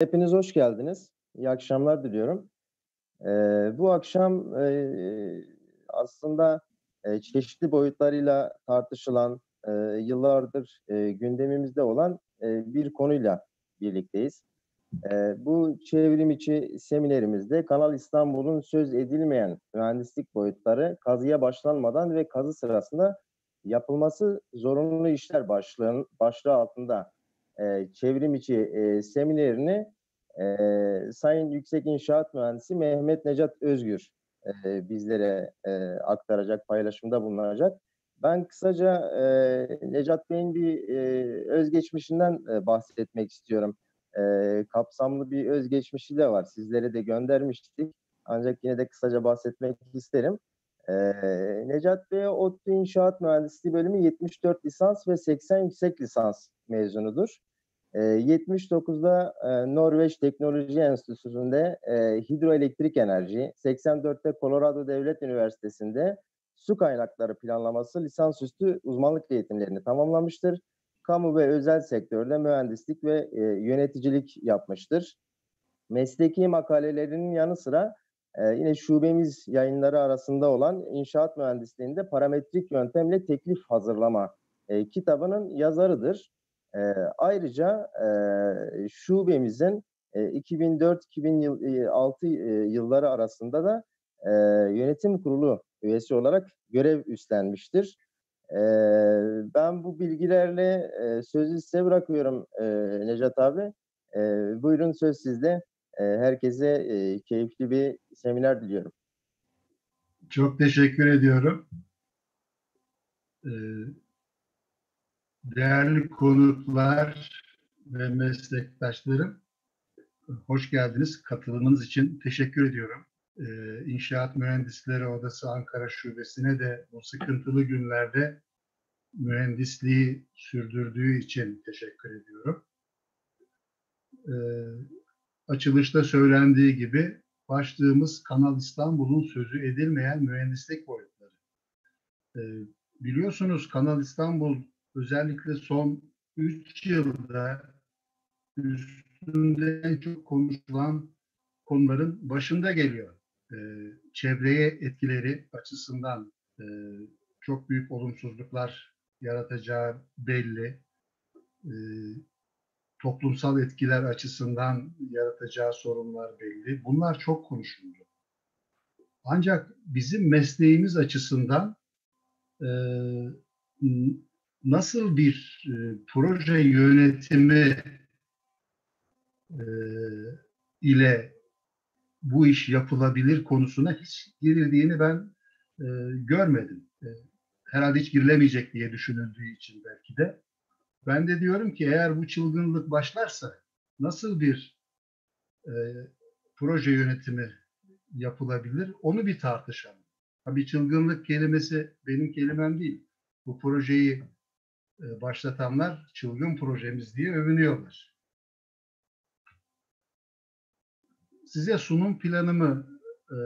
Hepiniz hoş geldiniz. İyi akşamlar diliyorum. Ee, bu akşam e, aslında e, çeşitli boyutlarıyla tartışılan, e, yıllardır e, gündemimizde olan e, bir konuyla birlikteyiz. E, bu çevrim içi seminerimizde Kanal İstanbul'un söz edilmeyen mühendislik boyutları kazıya başlanmadan ve kazı sırasında yapılması zorunlu işler başlığın, başlığı altında e, çevrim içi e, seminerini e, Sayın Yüksek İnşaat Mühendisi Mehmet Necat Özgür e, bizlere e, aktaracak, paylaşımda bulunacak. Ben kısaca e, Necat Bey'in bir e, özgeçmişinden e, bahsetmek istiyorum. E, kapsamlı bir özgeçmişi de var. Sizlere de göndermiştik. Ancak yine de kısaca bahsetmek isterim. E, Necat Bey ODTÜ İnşaat Mühendisliği bölümü 74 lisans ve 80 yüksek lisans mezunudur. 79'da e, Norveç Teknoloji Enstitüsü'nde e, hidroelektrik enerji, 84'te Colorado Devlet Üniversitesi'nde su kaynakları planlaması lisansüstü uzmanlık eğitimlerini tamamlamıştır. Kamu ve özel sektörde mühendislik ve e, yöneticilik yapmıştır. Mesleki makalelerinin yanı sıra yine şubemiz yayınları arasında olan inşaat mühendisliğinde parametrik yöntemle teklif hazırlama kitabının yazarıdır. E, ayrıca e, şubemizin e, 2004-2006 e, yılları arasında da e, yönetim kurulu üyesi olarak görev üstlenmiştir. E, ben bu bilgilerle e, sözü size bırakıyorum e, Necat abi. E, buyurun söz sizde. E, herkese e, keyifli bir seminer diliyorum. Çok teşekkür ediyorum. Ee, değerli konuklar ve meslektaşlarım, hoş geldiniz. Katılımınız için teşekkür ediyorum. Ee, İnşaat Mühendisleri Odası Ankara Şubesi'ne de bu sıkıntılı günlerde mühendisliği sürdürdüğü için teşekkür ediyorum. Ee, açılışta söylendiği gibi başlığımız Kanal İstanbul'un sözü edilmeyen mühendislik boyutları. Ee, biliyorsunuz Kanal İstanbul özellikle son 3 yılda üstünde en çok konuşulan konuların başında geliyor. Ee, çevreye etkileri açısından e, çok büyük olumsuzluklar yaratacağı belli. E, toplumsal etkiler açısından yaratacağı sorunlar belli. Bunlar çok konuşuldu. Ancak bizim mesleğimiz açısından e, nasıl bir e, proje yönetimi e, ile bu iş yapılabilir konusuna hiç girildiğini ben e, görmedim. E, herhalde hiç girilemeyecek diye düşünüldüğü için belki de. Ben de diyorum ki eğer bu çılgınlık başlarsa nasıl bir e, proje yönetimi yapılabilir onu bir tartışalım. Tabii çılgınlık kelimesi benim kelimem değil. Bu projeyi başlatanlar çılgın projemiz diye övünüyorlar. Size sunum planımı e,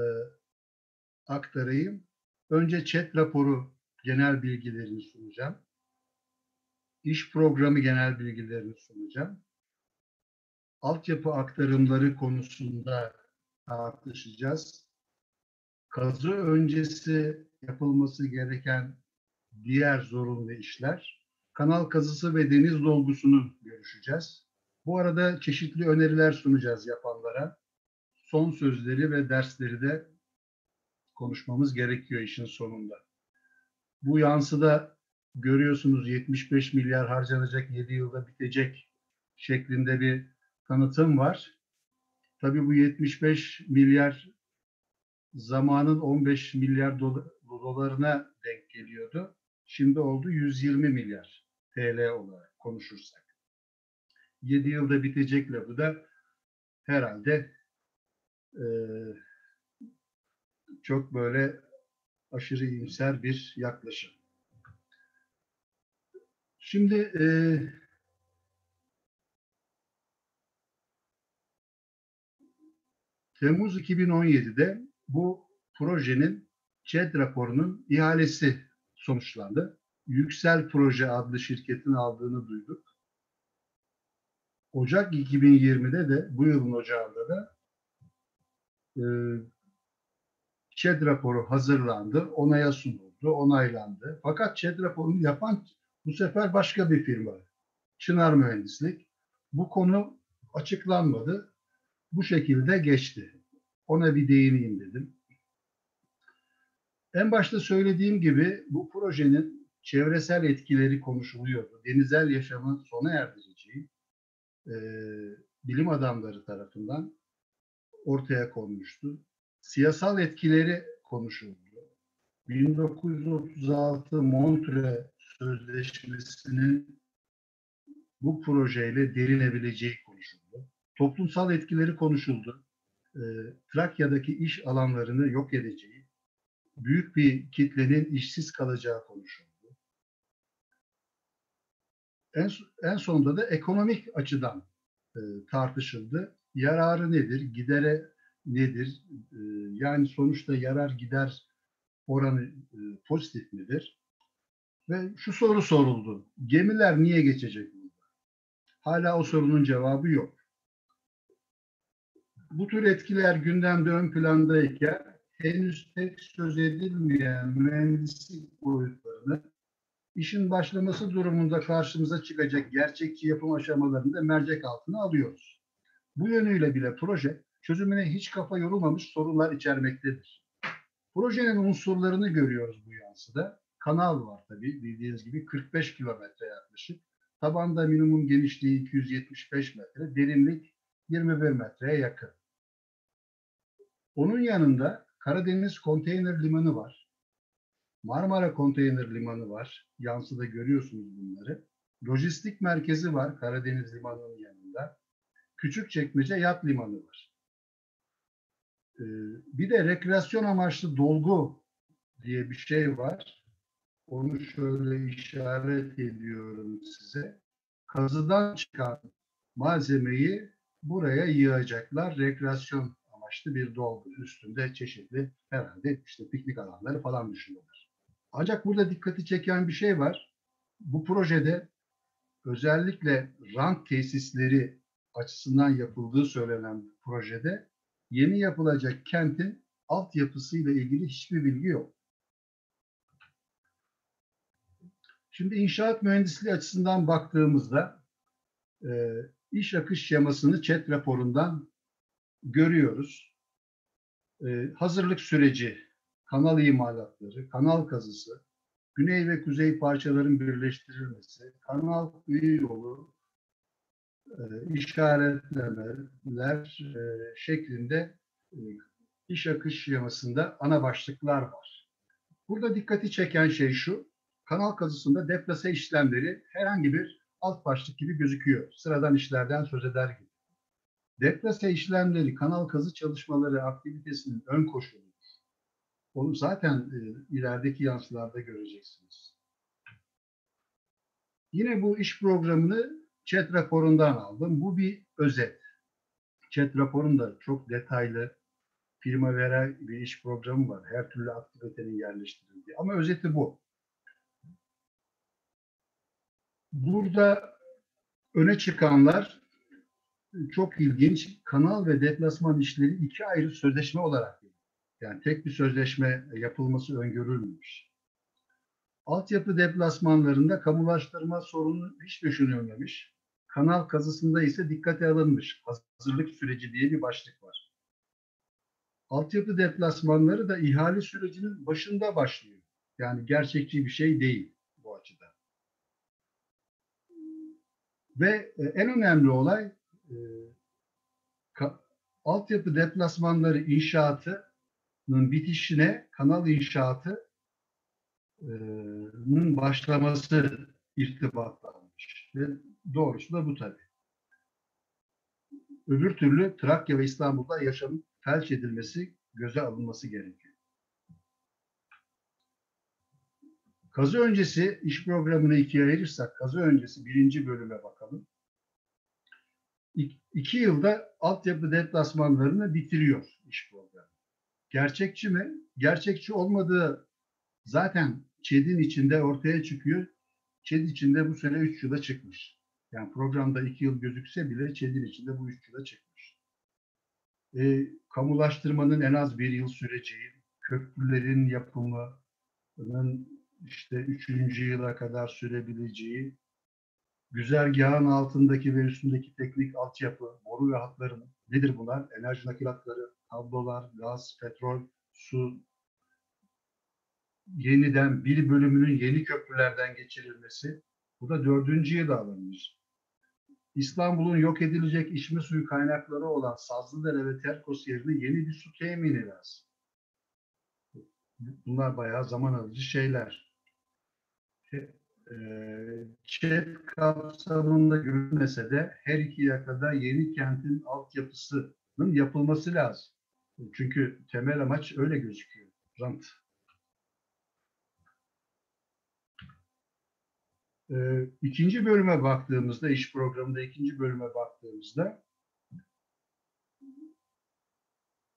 aktarayım. Önce chat raporu genel bilgilerini sunacağım. İş programı genel bilgilerini sunacağım. Altyapı aktarımları konusunda tartışacağız. Kazı öncesi yapılması gereken diğer zorunlu işler kanal kazısı ve deniz dolgusunu görüşeceğiz. Bu arada çeşitli öneriler sunacağız yapanlara. Son sözleri ve dersleri de konuşmamız gerekiyor işin sonunda. Bu yansıda görüyorsunuz 75 milyar harcanacak 7 yılda bitecek şeklinde bir tanıtım var. Tabii bu 75 milyar zamanın 15 milyar dolarına denk geliyordu. Şimdi oldu 120 milyar. TL olarak konuşursak. 7 yılda bitecek lafı da herhalde e, çok böyle aşırı iyimser bir yaklaşım. Şimdi e, Temmuz 2017'de bu projenin ÇED raporunun ihalesi sonuçlandı. Yüksel Proje adlı şirketin aldığını duyduk. Ocak 2020'de de bu yılın ocağında da e, ÇED raporu hazırlandı, onaya sunuldu, onaylandı. Fakat ÇED raporunu yapan bu sefer başka bir firma. Çınar Mühendislik. Bu konu açıklanmadı. Bu şekilde geçti. Ona bir değineyim dedim. En başta söylediğim gibi bu projenin çevresel etkileri konuşuluyordu. Denizel yaşamın sona erdireceği e, bilim adamları tarafından ortaya konmuştu. Siyasal etkileri konuşuldu. 1936 Montre Sözleşmesi'nin bu projeyle derinebileceği konuşuldu. Toplumsal etkileri konuşuldu. E, Trakya'daki iş alanlarını yok edeceği, büyük bir kitlenin işsiz kalacağı konuşuldu. En, en sonunda da ekonomik açıdan e, tartışıldı. Yararı nedir, gidere nedir? E, yani sonuçta yarar gider oranı e, pozitif midir? Ve şu soru soruldu. Gemiler niye geçecek burada? Hala o sorunun cevabı yok. Bu tür etkiler gündemde ön plandayken henüz pek söz edilmeyen mühendislik boyutlarını işin başlaması durumunda karşımıza çıkacak gerçekçi yapım aşamalarında mercek altına alıyoruz. Bu yönüyle bile proje çözümüne hiç kafa yorulmamış sorunlar içermektedir. Projenin unsurlarını görüyoruz bu yansıda. Kanal var tabii bildiğiniz gibi 45 kilometre yaklaşık. Tabanda minimum genişliği 275 metre, derinlik 21 metreye yakın. Onun yanında Karadeniz Konteyner Limanı var. Marmara Konteyner Limanı var. Yansıda görüyorsunuz bunları. Lojistik merkezi var Karadeniz Limanı'nın yanında. Küçükçekmece Yat Limanı var. Ee, bir de rekreasyon amaçlı dolgu diye bir şey var. Onu şöyle işaret ediyorum size. Kazıdan çıkan malzemeyi buraya yığacaklar. Rekreasyon amaçlı bir dolgu üstünde çeşitli herhalde işte piknik alanları falan düşünüyorlar. Ancak burada dikkati çeken bir şey var. Bu projede özellikle rant tesisleri açısından yapıldığı söylenen projede yeni yapılacak kentin altyapısıyla ilgili hiçbir bilgi yok. Şimdi inşaat mühendisliği açısından baktığımızda e, iş akış şemasını ÇED raporundan görüyoruz. E, hazırlık süreci, kanal imalatları, kanal kazısı, güney ve kuzey parçaların birleştirilmesi, kanal üye yolu, e, işaretlemeler e, şeklinde e, iş akış şemasında ana başlıklar var. Burada dikkati çeken şey şu, kanal kazısında deplase işlemleri herhangi bir alt başlık gibi gözüküyor. Sıradan işlerden söz eder gibi. Deplase işlemleri kanal kazı çalışmaları aktivitesinin ön koşuludur. Onu zaten e, ilerideki yansılarda göreceksiniz. Yine bu iş programını chat raporundan aldım. Bu bir özet. Chat raporunda çok detaylı firma veren bir iş programı var. Her türlü aktivitenin yerleştirildiği. Ama özeti bu. Burada öne çıkanlar çok ilginç. Kanal ve deplasman işleri iki ayrı sözleşme olarak yani tek bir sözleşme yapılması öngörülmemiş. Altyapı deplasmanlarında kamulaştırma sorunu hiç düşünülmemiş. Kanal kazısında ise dikkate alınmış. Hazırlık süreci diye bir başlık var. Altyapı deplasmanları da ihale sürecinin başında başlıyor. Yani gerçekçi bir şey değil bu açıdan. Ve e, en önemli olay e, altyapı deplasmanları inşaatının bitişine kanal inşaatının başlaması irtibatlanmış. Ve doğrusu da bu tabii. Öbür türlü Trakya ve İstanbul'da yaşamın felç edilmesi göze alınması gerekiyor. Kazı öncesi iş programını ikiye ayırırsak, kazı öncesi birinci bölüme bakalım. İki yılda altyapı deplasmanlarını bitiriyor iş programı. Gerçekçi mi? Gerçekçi olmadığı zaten ÇED'in içinde ortaya çıkıyor. ÇED içinde bu sene 3 yıla çıkmış. Yani programda iki yıl gözükse bile ÇED'in içinde bu üç yıla çıkmış. E, kamulaştırmanın en az bir yıl süreceği, köprülerin yapımının işte üçüncü yıla kadar sürebileceği, güzergahın altındaki ve üstündeki teknik altyapı, boru ve hatların nedir bunlar? Enerji nakil hatları, kablolar, gaz, petrol, su, yeniden bir bölümünün yeni köprülerden geçirilmesi, bu da dördüncü yılda alınmış. İstanbul'un yok edilecek içme suyu kaynakları olan Sazlıdere ve Terkos yerine yeni bir su temini lazım. Bunlar bayağı zaman alıcı şeyler. ÇED kapsamında görülmese de her iki yakada yeni kentin altyapısının yapılması lazım. Çünkü temel amaç öyle gözüküyor. Rant. Ee, ikinci bölüme baktığımızda, iş programında ikinci bölüme baktığımızda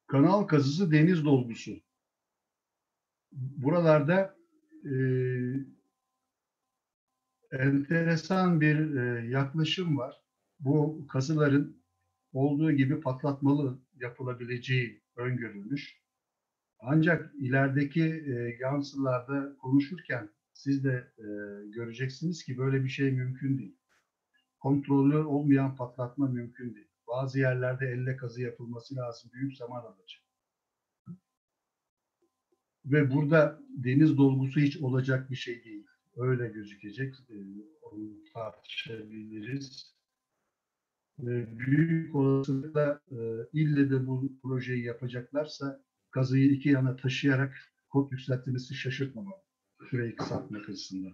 kanal kazısı deniz dolgusu. Buralarda e, enteresan bir e, yaklaşım var. Bu kazıların olduğu gibi patlatmalı yapılabileceği öngörülmüş. Ancak ilerideki e, yansılarda konuşurken siz de e, göreceksiniz ki böyle bir şey mümkün değil. Kontrollü olmayan patlatma mümkün değil. Bazı yerlerde elle kazı yapılması lazım. Büyük zaman alacak. Ve burada deniz dolgusu hiç olacak bir şey değil. Öyle gözükecek. E, onu tartışabiliriz. E, büyük olasılıkla e, ille de bu projeyi yapacaklarsa kazıyı iki yana taşıyarak kod yükseltmesi şaşırtmamalı süreyi kısaltmak açısından.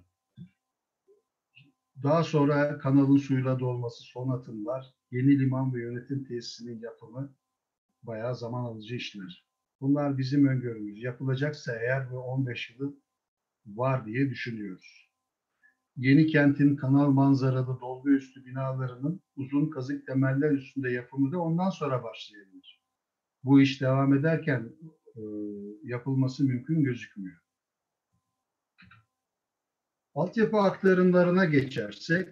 Daha sonra kanalın suyla dolması, son atımlar, yeni liman ve yönetim tesisinin yapımı bayağı zaman alıcı işler. Bunlar bizim öngörümüz. Yapılacaksa eğer bu 15 yılı var diye düşünüyoruz. Yeni kentin kanal manzaralı dolgu üstü binalarının uzun kazık temeller üstünde yapımı da ondan sonra başlayabilir. Bu iş devam ederken e, yapılması mümkün gözükmüyor. Altyapı aktarımlarına geçersek,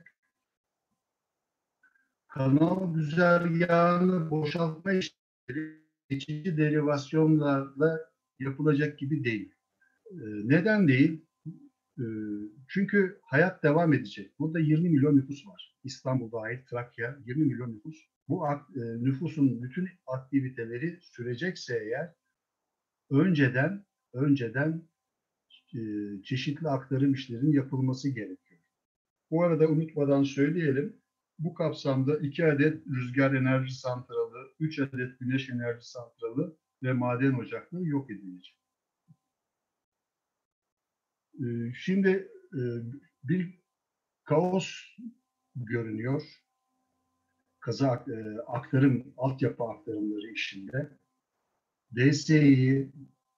kanal güzergahını boşaltma işleri geçici derivasyonlarla yapılacak gibi değil. Neden değil? Çünkü hayat devam edecek. Burada 20 milyon nüfus var. İstanbul dahil, Trakya 20 milyon nüfus. Bu nüfusun bütün aktiviteleri sürecekse eğer önceden önceden çeşitli aktarım işlerinin yapılması gerekiyor. Bu arada unutmadan söyleyelim, bu kapsamda 2 adet rüzgar enerji santralı, 3 adet güneş enerji santralı ve maden ocakları yok edilecek. Şimdi bir kaos görünüyor. Kaza aktarım, altyapı aktarımları işinde. DSİ,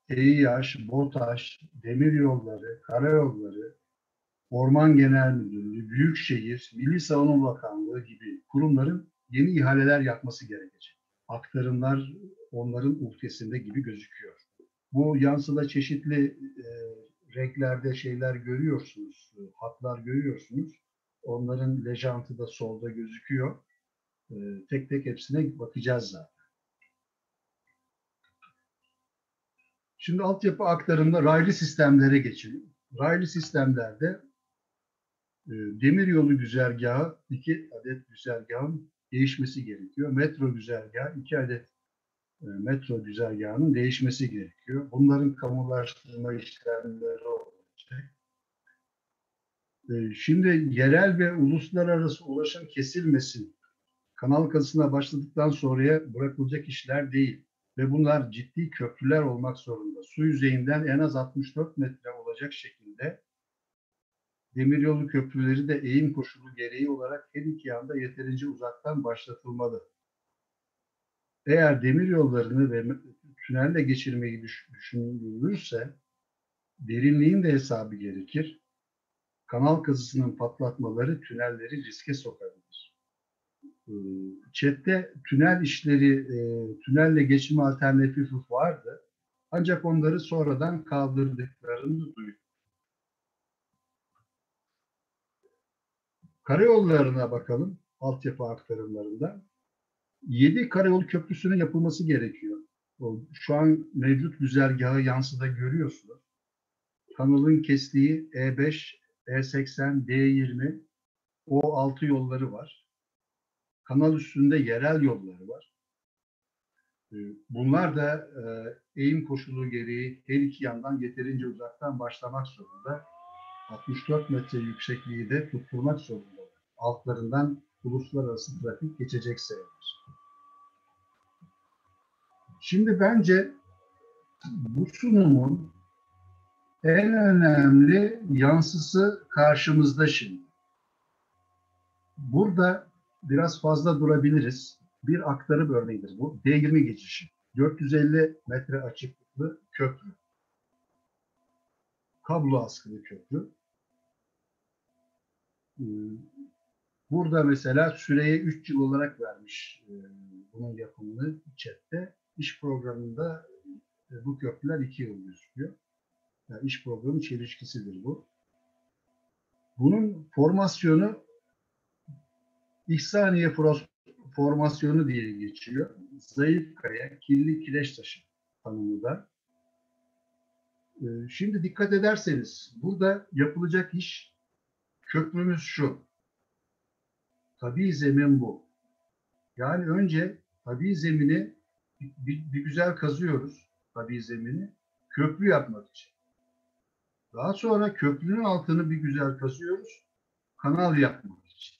EİH, BOTAŞ, Demiryolları, Karayolları, Orman Genel Müdürlüğü, Büyükşehir, Milli Savunma Bakanlığı gibi kurumların yeni ihaleler yapması gerekecek. Aktarımlar onların ülkesinde gibi gözüküyor. Bu yansıda çeşitli e, renklerde şeyler görüyorsunuz, hatlar görüyorsunuz. Onların lejantı da solda gözüküyor. E, tek tek hepsine bakacağız zaten. Şimdi altyapı aktarımda raylı sistemlere geçelim. Raylı sistemlerde e, demir yolu güzergahı iki adet güzergahın değişmesi gerekiyor. Metro güzergahı iki adet e, metro güzergahının değişmesi gerekiyor. Bunların kamulaştırma işlemleri olacak. E, şimdi yerel ve uluslararası ulaşım kesilmesin. Kanal kazısına başladıktan sonraya bırakılacak işler değil ve bunlar ciddi köprüler olmak zorunda. Su yüzeyinden en az 64 metre olacak şekilde demiryolu köprüleri de eğim koşulu gereği olarak her iki yanda yeterince uzaktan başlatılmalı. Eğer demiryollarını ve tünelle geçirmeyi düşünülürse derinliğin de hesabı gerekir. Kanal kazısının patlatmaları tünelleri riske sokabilir. Çette tünel işleri, e, tünelle geçme alternatifi vardı. Ancak onları sonradan kaldırdıklarını duydum. Karayollarına bakalım. Altyapı aktarımlarında. 7 karayolu köprüsünün yapılması gerekiyor. Şu an mevcut güzergahı yansıda görüyorsunuz. Kanalın kestiği E E5, E80, D20, O6 yolları var. Kanal üstünde yerel yolları var. Ee, Bunlar da e, eğim koşulu gereği her iki yandan yeterince uzaktan başlamak zorunda. 64 metre yüksekliği de tutturmak zorunda. Altlarından uluslararası trafik geçecekse eğer. Şimdi bence bu sunumun en önemli yansısı karşımızda şimdi. Burada biraz fazla durabiliriz. Bir aktarım örneğidir bu. D20 geçişi. 450 metre açıklıklı köprü. Kablo askılı köprü. Burada mesela süreyi 3 yıl olarak vermiş e, bunun yapımını chat'te. İş programında e, bu köprüler 2 yıl gözüküyor. Yani iş programı çelişkisidir bu. Bunun formasyonu İhsaniye formasyonu diye geçiyor. Zayıf kaya, kirli kireç taşı tanımında. Ee, Şimdi dikkat ederseniz burada yapılacak iş köprümüz şu. Tabii zemin bu. Yani önce tabii zemini bir, bir- güzel kazıyoruz. Tabii zemini köprü yapmak için. Daha sonra köprünün altını bir güzel kazıyoruz. Kanal yapmak için.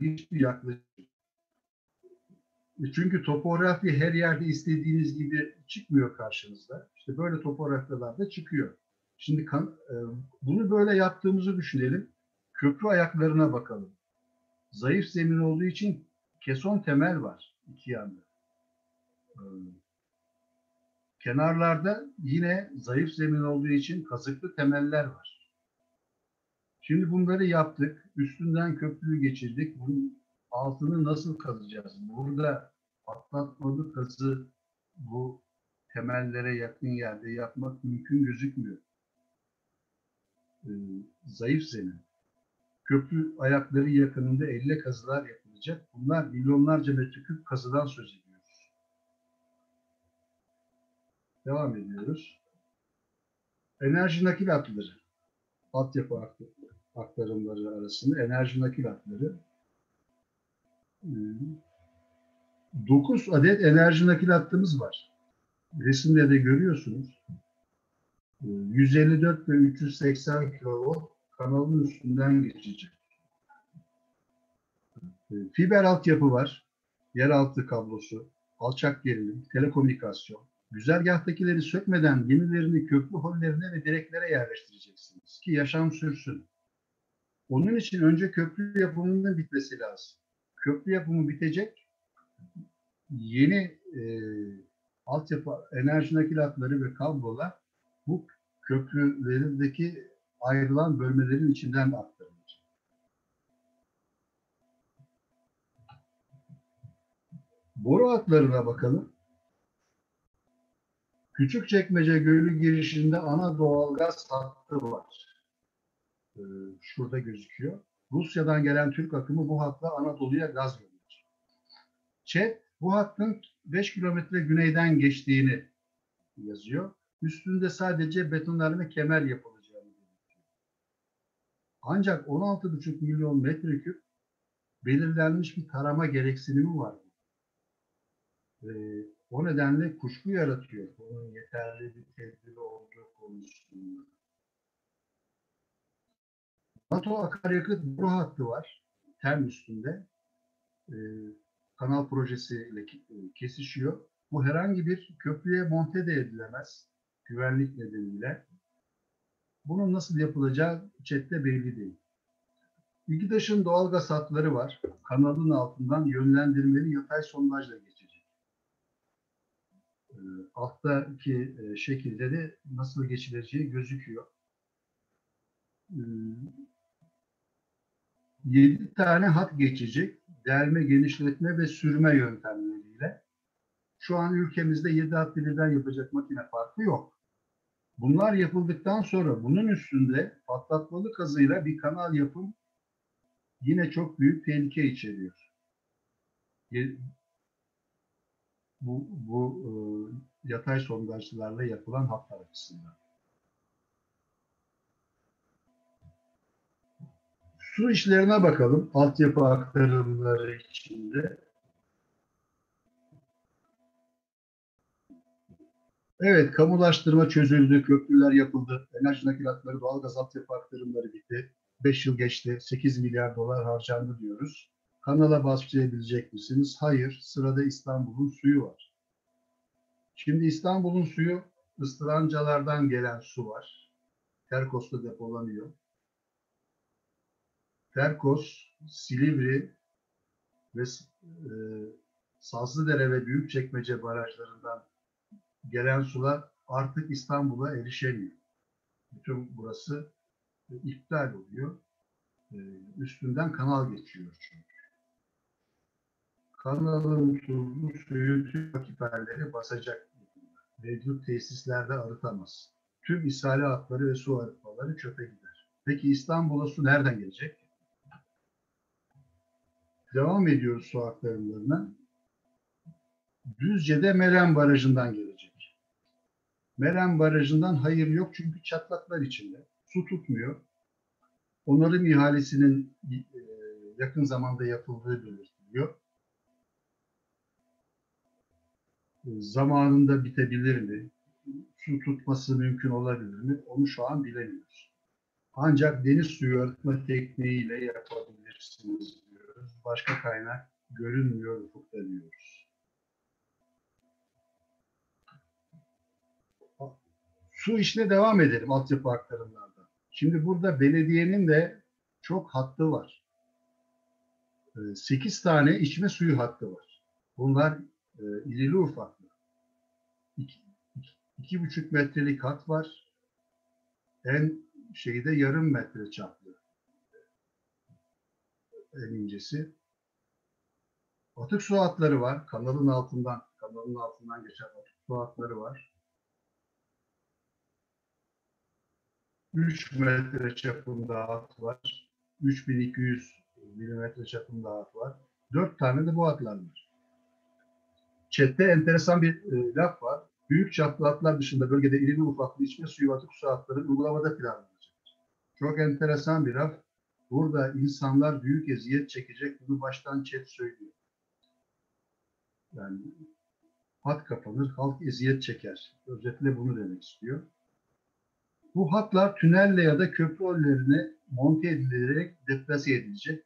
Hiçbir yaklaşım. E Çünkü topografi her yerde istediğiniz gibi çıkmıyor karşınızda. İşte böyle topografyalarda çıkıyor. Şimdi kan- e, bunu böyle yaptığımızı düşünelim. Köprü ayaklarına bakalım. Zayıf zemin olduğu için keson temel var iki yanda. E, Kenarlarda yine zayıf zemin olduğu için kazıklı temeller var. Şimdi bunları yaptık. Üstünden köprüyü geçirdik. Bunun altını nasıl kazacağız? Burada patlatmalı kazı bu temellere yakın yerde yapmak mümkün gözükmüyor. Ee, zayıf zemin. Köprü ayakları yakınında elle kazılar yapılacak. Bunlar milyonlarca metreküp kazıdan söz ediyoruz. Devam ediyoruz. Enerji nakil hatları. Altyapı aktarımları arasında enerji nakil hatları. 9 adet enerji nakil hattımız var. Resimde de görüyorsunuz. Ee, 154 ve 380 kilovolt kanalın üstünden geçecek. Ee, Fiber altyapı var. Yeraltı kablosu, alçak gerilim, telekomünikasyon. Güzergahtakileri sökmeden gemilerini köprü hollerine ve direklere yerleştireceksiniz ki yaşam sürsün. Onun için önce köprü yapımının bitmesi lazım. Köprü yapımı bitecek. Yeni e, altyapı enerji nakil hatları ve kablolar bu köprülerindeki ayrılan bölmelerin içinden aktarılacak. Boru hatlarına bakalım. Küçükçekmece Gölü girişinde ana doğalgaz hattı var. Ee, şurada gözüküyor. Rusya'dan gelen Türk akımı bu hatla Anadolu'ya gaz gönderiyor. ÇED bu hattın 5 kilometre güneyden geçtiğini yazıyor. Üstünde sadece betonarme kemer yapılacağını belirtiyor. Ancak 16,5 milyon metreküp belirlenmiş bir tarama gereksinimi var. Ee, o nedenle kuşku yaratıyor bunun yeterli bir tedbiri olduğu konusunda. NATO akaryakıt boru hattı var. Tem üstünde. Ee, kanal projesiyle e, kesişiyor. Bu herhangi bir köprüye monte de edilemez. Güvenlik nedeniyle. Bunun nasıl yapılacağı chatte belli değil. İGDAŞ'ın doğalgaz hatları var. Kanalın altından yönlendirmeli yatay sondajla geçecek. Ee, alttaki e, şekilde de nasıl geçileceği gözüküyor. Ee, 7 tane hat geçecek. Delme, genişletme ve sürme yöntemleriyle. Şu an ülkemizde 7 hat birden yapacak makine parkı yok. Bunlar yapıldıktan sonra bunun üstünde patlatmalı kazıyla bir kanal yapım yine çok büyük tehlike içeriyor. Bu, bu e, yatay sondajlarla yapılan hatlar açısından. Su işlerine bakalım. Altyapı aktarımları içinde. Evet, kamulaştırma çözüldü, köprüler yapıldı, enerji nakilatları, doğalgaz altyapı aktarımları bitti. 5 yıl geçti, 8 milyar dolar harcandı diyoruz. Kanala başlayabilecek misiniz? Hayır, sırada İstanbul'un suyu var. Şimdi İstanbul'un suyu ıstırancalardan gelen su var. Terkos'ta depolanıyor. Terkos, Silivri ve e, Sazlıdere ve Büyükçekmece barajlarından gelen sular artık İstanbul'a erişemiyor. Bütün burası e, iptal oluyor. E, üstünden kanal geçiyor çünkü. Kanalın tuzlu suyu tüm akiferleri basacak. Mevcut tesislerde arıtamaz. Tüm ishale hatları ve su arıtmaları çöpe gider. Peki İstanbul'a su nereden gelecek? Devam ediyoruz su aktarımlarına. Düzce'de Melen Barajı'ndan gelecek. Melen Barajı'ndan hayır yok çünkü çatlaklar içinde. Su tutmuyor. Onarım ihalesinin e, yakın zamanda yapıldığı belirtiliyor. E, Zamanında bitebilir mi? Su tutması mümkün olabilir mi? Onu şu an bilemiyoruz. Ancak deniz suyu arıtma tekniğiyle yapabilirsiniz diyoruz. Başka kaynak görünmüyor ufukta diyoruz. Su işine devam edelim altyapı aktarımlarda. Şimdi burada belediyenin de çok hattı var. 8 tane içme suyu hattı var. Bunlar e, irili ufaklı. 2,5 metrelik hat var. En şeyde yarım metre çaplı. En incesi. Atık su hatları var. Kanalın altından, kanalın altından geçen atık su hatları var. 3 metre çapında hat var. 3200 milimetre çapında hat var. 4 tane de bu hatlar var. Chat'te enteresan bir e, laf var. Büyük çaplı hatlar dışında bölgede irili ufaklı içme suyu atık su hatları uygulamada planlanacak. Çok enteresan bir laf. Burada insanlar büyük eziyet çekecek. Bunu baştan chat söylüyor. Yani hat kapanır, halk eziyet çeker. Özetle bunu demek istiyor. Bu hatlar tünelle ya da köprü önlerine monte edilerek deplase edilecek.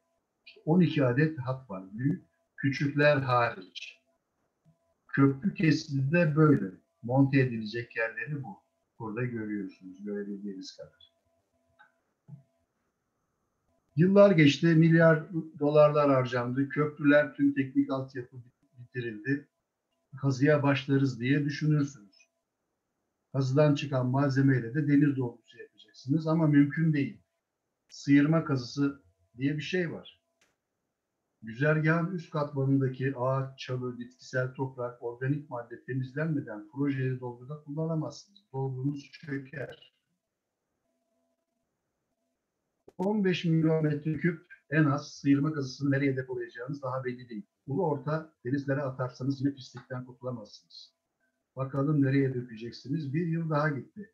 12 adet hat var. Büyük, küçükler hariç. Köprü kesidi de böyle. Monte edilecek yerleri bu. Burada görüyorsunuz görebildiğiniz kadar. Yıllar geçti, milyar dolarlar harcandı, köprüler, tüm teknik altyapı bitirildi. Kazıya başlarız diye düşünürsünüz. Kazıdan çıkan malzemeyle de deniz dolgusu yapacaksınız ama mümkün değil. Sıyırma kazısı diye bir şey var. Güzergahın üst katmanındaki ağaç, çalı, bitkisel toprak, organik madde temizlenmeden projeli dolguda kullanamazsınız. Dolgunuz çöker. 15 milyon metreküp en az sıyırma kazısını nereye depolayacağınız daha belli değil. Ulu orta denizlere atarsanız yine pislikten kurtulamazsınız. Bakalım nereye dökeceksiniz? Bir yıl daha gitti.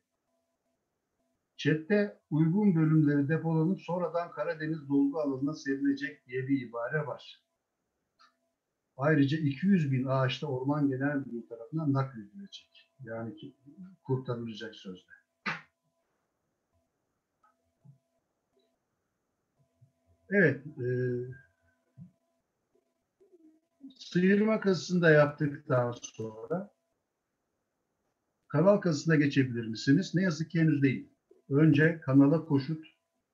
Chat'te uygun bölümleri depolanıp sonradan Karadeniz dolgu alanına serilecek diye bir ibare var. Ayrıca 200 bin ağaçta Orman Genel Müdürlüğü tarafından nakledilecek. Yani ki, kurtarılacak sözde. Evet. E, sıyırma kazısını yaptıktan sonra kanal kazısına geçebilir misiniz? Ne yazık ki henüz değil. Önce kanala koşut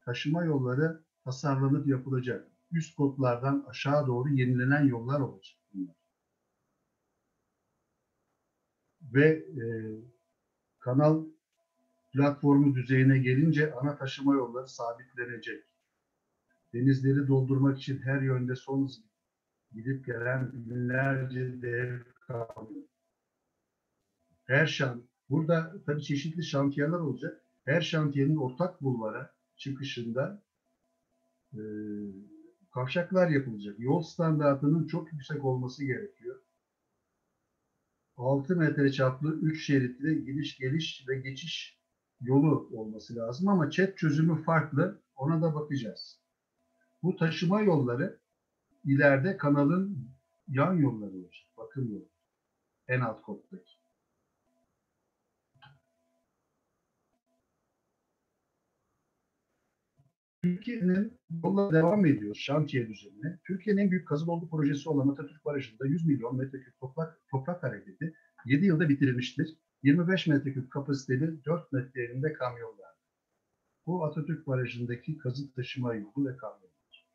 taşıma yolları tasarlanıp yapılacak. Üst kodlardan aşağı doğru yenilenen yollar olacak. Bunlar. Ve e, kanal platformu düzeyine gelince ana taşıma yolları sabitlenecek. Denizleri doldurmak için her yönde son gidip gelen binlerce dev kamyon. Her şan Burada tabii çeşitli şantiyeler olacak. Her şantiyenin ortak bulvara çıkışında e, kavşaklar yapılacak. Yol standartının çok yüksek olması gerekiyor. 6 metre çaplı 3 şeritli gidiş geliş ve geçiş yolu olması lazım ama chat çözümü farklı. Ona da bakacağız. Bu taşıma yolları ileride kanalın yan yolları olacak. Bakım yolu. En alt kottaki. Türkiye'nin yolla devam ediyor şantiye düzenine. Türkiye'nin en büyük kazı dolgu projesi olan Atatürk Barajı'nda 100 milyon metreküp toprak, toprak hareketi 7 yılda bitirilmiştir. 25 metreküp kapasiteli 4 metre elinde kamyonlar. Bu Atatürk Barajı'ndaki kazı taşıma yolu ve kamyonlar.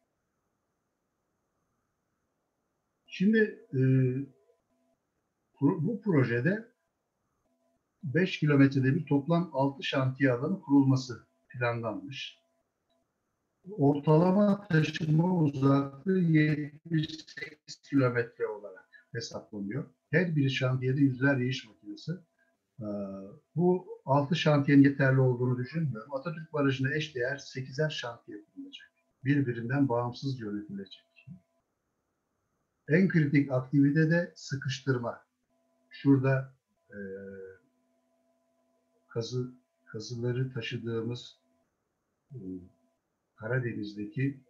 Şimdi e, bu projede 5 kilometrede bir toplam 6 şantiye alanı kurulması planlanmış. Ortalama taşıma uzaklığı 78 kilometre olarak hesaplanıyor. Her biri şantiyede yüzlerce iş makinesi. Bu 6 şantiyenin yeterli olduğunu düşünmüyorum. Atatürk Barajı'na eşdeğer 8'er şantiye kurulacak. Birbirinden bağımsız yönetilecek. En kritik aktivite de sıkıştırma. Şurada e, kazı kazıları taşıdığımız e, Karadeniz'deki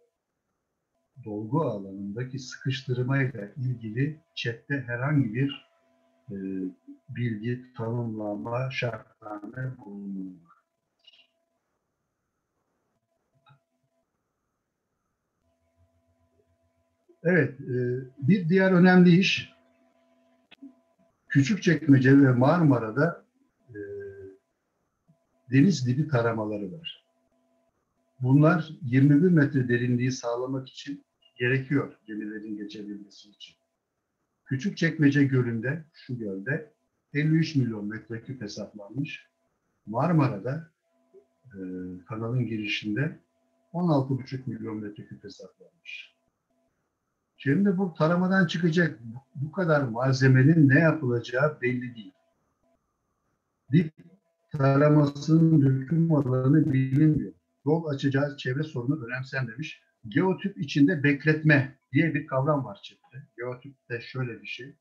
dolgu alanındaki sıkıştırmayla ilgili chatte herhangi bir e, bilgi, tanımlama, şartname bulunmuyor. Evet, e, bir diğer önemli iş Küçükçekmece ve Marmara'da e, deniz dibi taramaları var. Bunlar 21 metre derinliği sağlamak için gerekiyor gemilerin geçebilmesi için. Küçükçekmece Gölü'nde, şu gölde 53 milyon metreküp hesaplanmış. Marmara'da e, kanalın girişinde 16,5 milyon metreküp hesaplanmış. Şimdi bu taramadan çıkacak bu kadar malzemenin ne yapılacağı belli değil. Dip taramasının döküm alanı bilinmiyor. Yol açacağı çevre sorunu önemsenmemiş. Geotüp içinde bekletme diye bir kavram var çiftte. Geotüp de şöyle bir şey.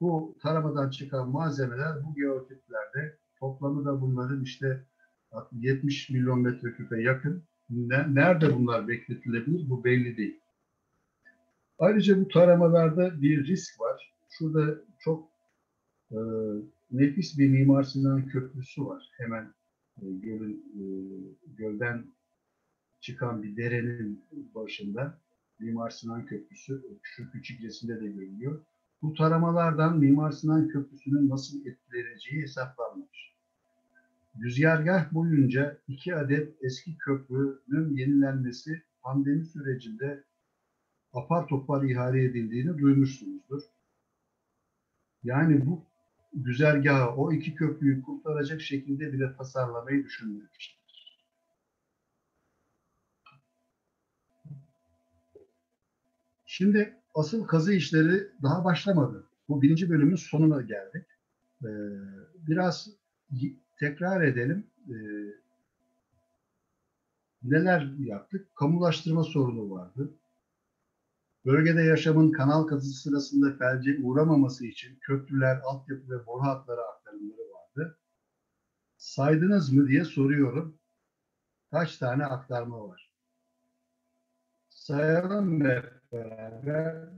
Bu taramadan çıkan malzemeler bu geotüplerde toplamı da bunların işte 70 milyon metreküpe yakın. Nerede bunlar bekletilebilir bu belli değil. Ayrıca bu taramalarda bir risk var. Şurada çok e, nefis bir Mimar Sinan Köprüsü var. Hemen e, gölün, e, gölden çıkan bir derenin başında Mimar Sinan Köprüsü şu küçük resimde de görülüyor. Bu taramalardan Mimar Sinan Köprüsü'nün nasıl etkileneceği hesaplanmış. Rüzgargah boyunca iki adet eski köprünün yenilenmesi pandemi sürecinde apar topar ihale edildiğini duymuşsunuzdur. Yani bu güzergahı, o iki köprüyü kurtaracak şekilde bile tasarlamayı düşünmemiştir. Şimdi asıl kazı işleri daha başlamadı. Bu birinci bölümün sonuna geldik. Ee, biraz tekrar edelim. Ee, neler yaptık? Kamulaştırma sorunu vardı. Bölgede yaşamın kanal kazısı sırasında felce uğramaması için köprüler, altyapı ve boru hatları aktarımları vardı. Saydınız mı diye soruyorum. Kaç tane aktarma var? Sayalım hep beraber.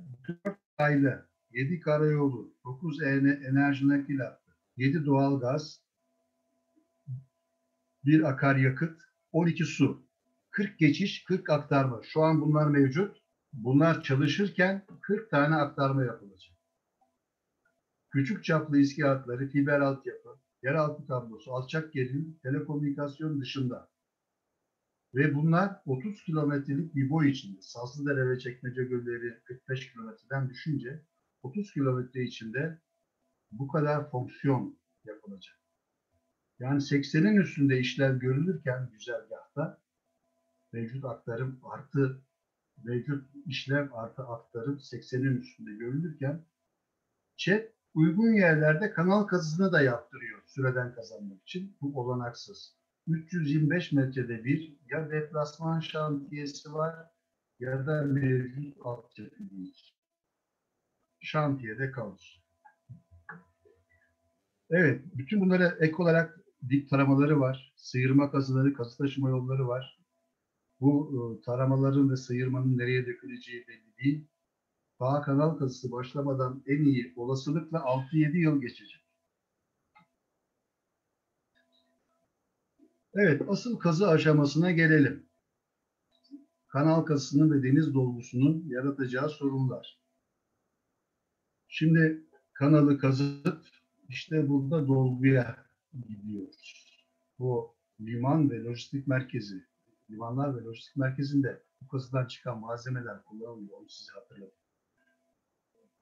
4 aylı, 7 karayolu, 9 enerji nakil hattı, 7 doğalgaz, 1 akaryakıt, 12 su, 40 geçiş, 40 aktarma. Şu an bunlar mevcut. Bunlar çalışırken 40 tane aktarma yapılacak. Küçük çaplı iski hatları, fiber altyapı, yeraltı kablosu, alçak gerilim, telekomünikasyon dışında. Ve bunlar 30 kilometrelik bir boy içinde. Sazlıdere ve Çekmece gölleri 45 kilometreden düşünce 30 kilometre içinde bu kadar fonksiyon yapılacak. Yani 80'in üstünde işler görülürken güzergahta mevcut aktarım artı mevcut işlem artı aktarım 80'in üstünde görülürken ÇED uygun yerlerde kanal kazısını da yaptırıyor süreden kazanmak için. Bu olanaksız. 325 metrede bir ya deplasman şantiyesi var ya da mevcut altyapı değil. Şantiyede kalır. Evet, bütün bunlara ek olarak dik taramaları var, sıyırma kazıları, kazı taşıma yolları var. Bu e, taramaların ve sıyırmanın nereye döküleceği belli değil. Bağ kanal kazısı başlamadan en iyi olasılıkla 6-7 yıl geçecek. Evet, asıl kazı aşamasına gelelim. Kanal kazısının ve deniz dolgusunun yaratacağı sorunlar. Şimdi kanalı kazıp işte burada dolguya gidiyoruz. Bu liman ve lojistik merkezi, limanlar ve lojistik merkezinde bu kazıdan çıkan malzemeler kullanılıyor. Onu size hatırlatayım.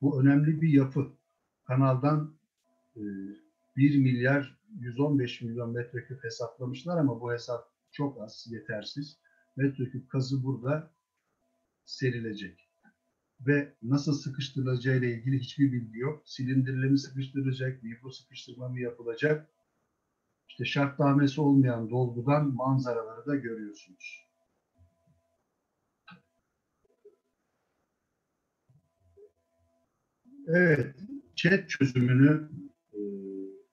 Bu önemli bir yapı. Kanaldan e, 1 milyar 115 milyon metreküp hesaplamışlar ama bu hesap çok az, yetersiz. Metreküp kazı burada serilecek. Ve nasıl sıkıştırılacağı ile ilgili hiçbir bilgi yok. Silindirle mi sıkıştırılacak, vibro sıkıştırma mı yapılacak? İşte şartnamesi olmayan dolgudan manzaraları da görüyorsunuz. Evet, chat çözümünü e,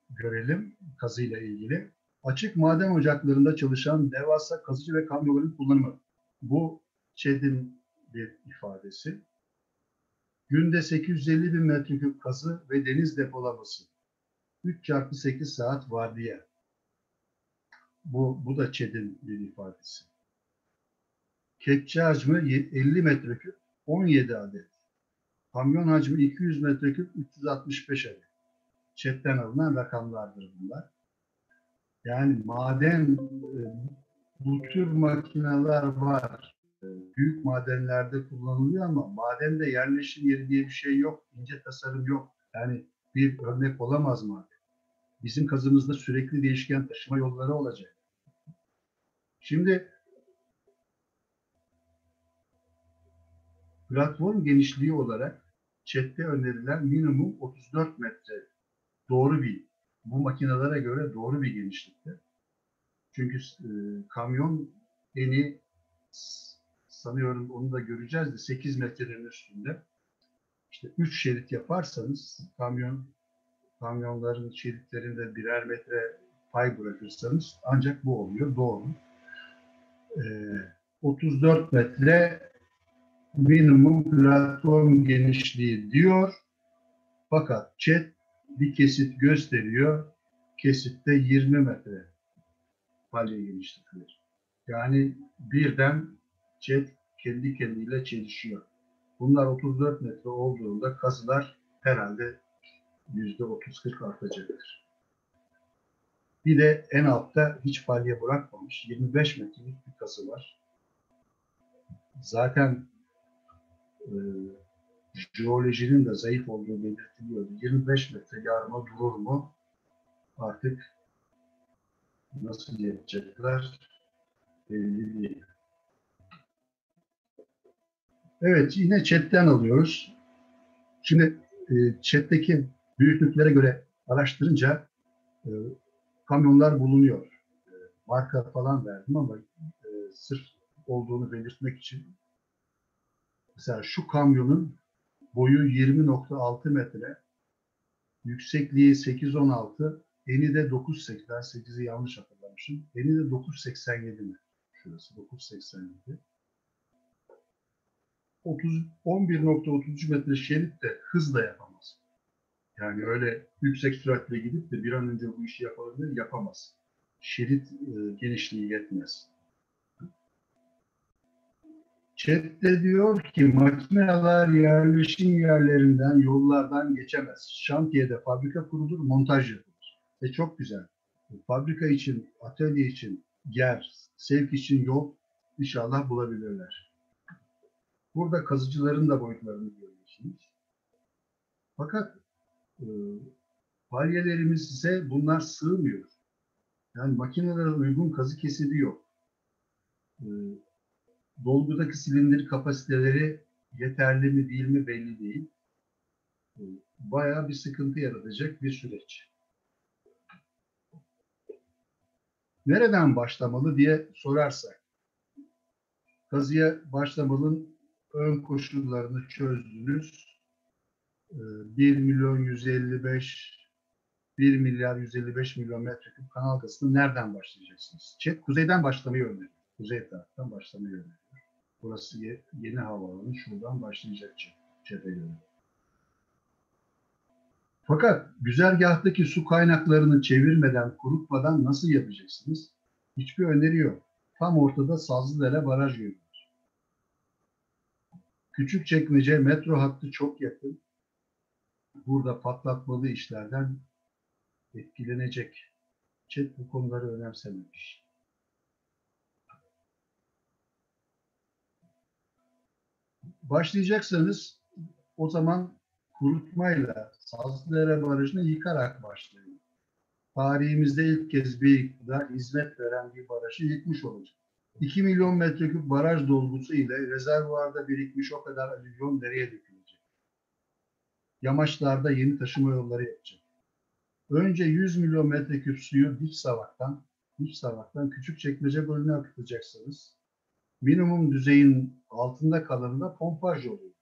görelim kazıyla ilgili. Açık maden ocaklarında çalışan devasa kazıcı ve kamyonların kullanımı. Bu ÇED'in bir ifadesi. Günde 850 bin metreküp kazı ve deniz depolaması. 3 çarpı 8 saat vardiya. Bu, bu da ÇED'in bir ifadesi. Kepçe hacmi 50 metreküp 17 adet. Kamyon hacmi 200 metreküp 365 adet. ÇED'den alınan rakamlardır bunlar. Yani maden e, bu tür makineler var. E, Büyük madenlerde kullanılıyor ama madende yerleşim yeri diye bir şey yok. ince tasarım yok. Yani bir örnek olamaz mı? Bizim kazımızda sürekli değişken taşıma yolları olacak. Şimdi platform genişliği olarak chatte önerilen minimum 34 metre doğru bir bu makinelere göre doğru bir genişlikte. Çünkü e, kamyon eni sanıyorum onu da göreceğiz de 8 metrenin üstünde. İşte 3 şerit yaparsanız kamyon kamyonların şeritlerinde birer metre pay bırakırsanız ancak bu oluyor. Doğru. Ee, 34 metre minimum platform genişliği diyor. Fakat chat bir kesit gösteriyor. Kesitte 20 metre palya genişlikleri. Yani birden chat kendi kendiyle çelişiyor. Bunlar 34 metre olduğunda kazılar herhalde %30-40 artacaktır. Bir de en altta hiç palya bırakmamış 25 metrelik bir kazı var. Zaten e, jeolojinin de zayıf olduğu belirtiliyordu. 25 metre yarma durur mu? Artık nasıl yapacaklar belli değil. Evet yine chatten alıyoruz. Şimdi e, chatteki büyüklüklere göre araştırınca e, kamyonlar bulunuyor. E, marka falan verdim ama e, sırf olduğunu belirtmek için mesela şu kamyonun boyu 20.6 metre, yüksekliği 8.16, eni de 9.8, ben 8'i yanlış hatırlamışım. Eni de 9.87 metre. Şurası 9.87. 30 11.33 metre şerit de hızla yapamaz. Yani öyle yüksek süratle gidip de bir an önce bu işi yapabilir, yapamaz. Şerit e, genişliği yetmez. Chat'te diyor ki makineler yerleşim yerlerinden, yollardan geçemez. Şantiyede fabrika kurulur, montaj yapılır. E çok güzel. Fabrika için, atölye için yer, sevk için yol inşallah bulabilirler. Burada kazıcıların da boyutlarını görüyorsunuz. Fakat e, ise bunlar sığmıyor. Yani makinelere uygun kazı kesidi yok. E, dolgudaki silindir kapasiteleri yeterli mi değil mi belli değil. bayağı bir sıkıntı yaratacak bir süreç. Nereden başlamalı diye sorarsak, kazıya başlamanın ön koşullarını çözdünüz. Ee, 1 milyon 155 1 milyar 155 milyon metreküp kanal gazını nereden başlayacaksınız? Çet kuzeyden başlamayı öneriyor. Kuzey taraftan başlamayı öneriyor. Burası ye- yeni havaalanı. Şuradan başlayacak çete göre. Fakat güzergahtaki su kaynaklarını çevirmeden, kurutmadan nasıl yapacaksınız? Hiçbir öneri yok. Tam ortada Sazlıdere Baraj Gölü var. Küçükçekmece metro hattı çok yakın. Burada patlatmalı işlerden etkilenecek. Çet bu konuları önemsememiş. Başlayacaksanız o zaman kurutmayla Sazlıdere Barajı'nı yıkarak başlayın. Tarihimizde ilk kez bir iktidar hizmet veren bir barajı yıkmış olacak. 2 milyon metreküp baraj dolgusu ile rezervuarda birikmiş o kadar alüvyon nereye dökülecek? Yamaçlarda yeni taşıma yolları yapacak. Önce 100 milyon metreküp suyu dip savaktan, dip savaktan küçük çekmece gölüne akıtacaksınız. Minimum düzeyin altında kalanında pompaj oluyor.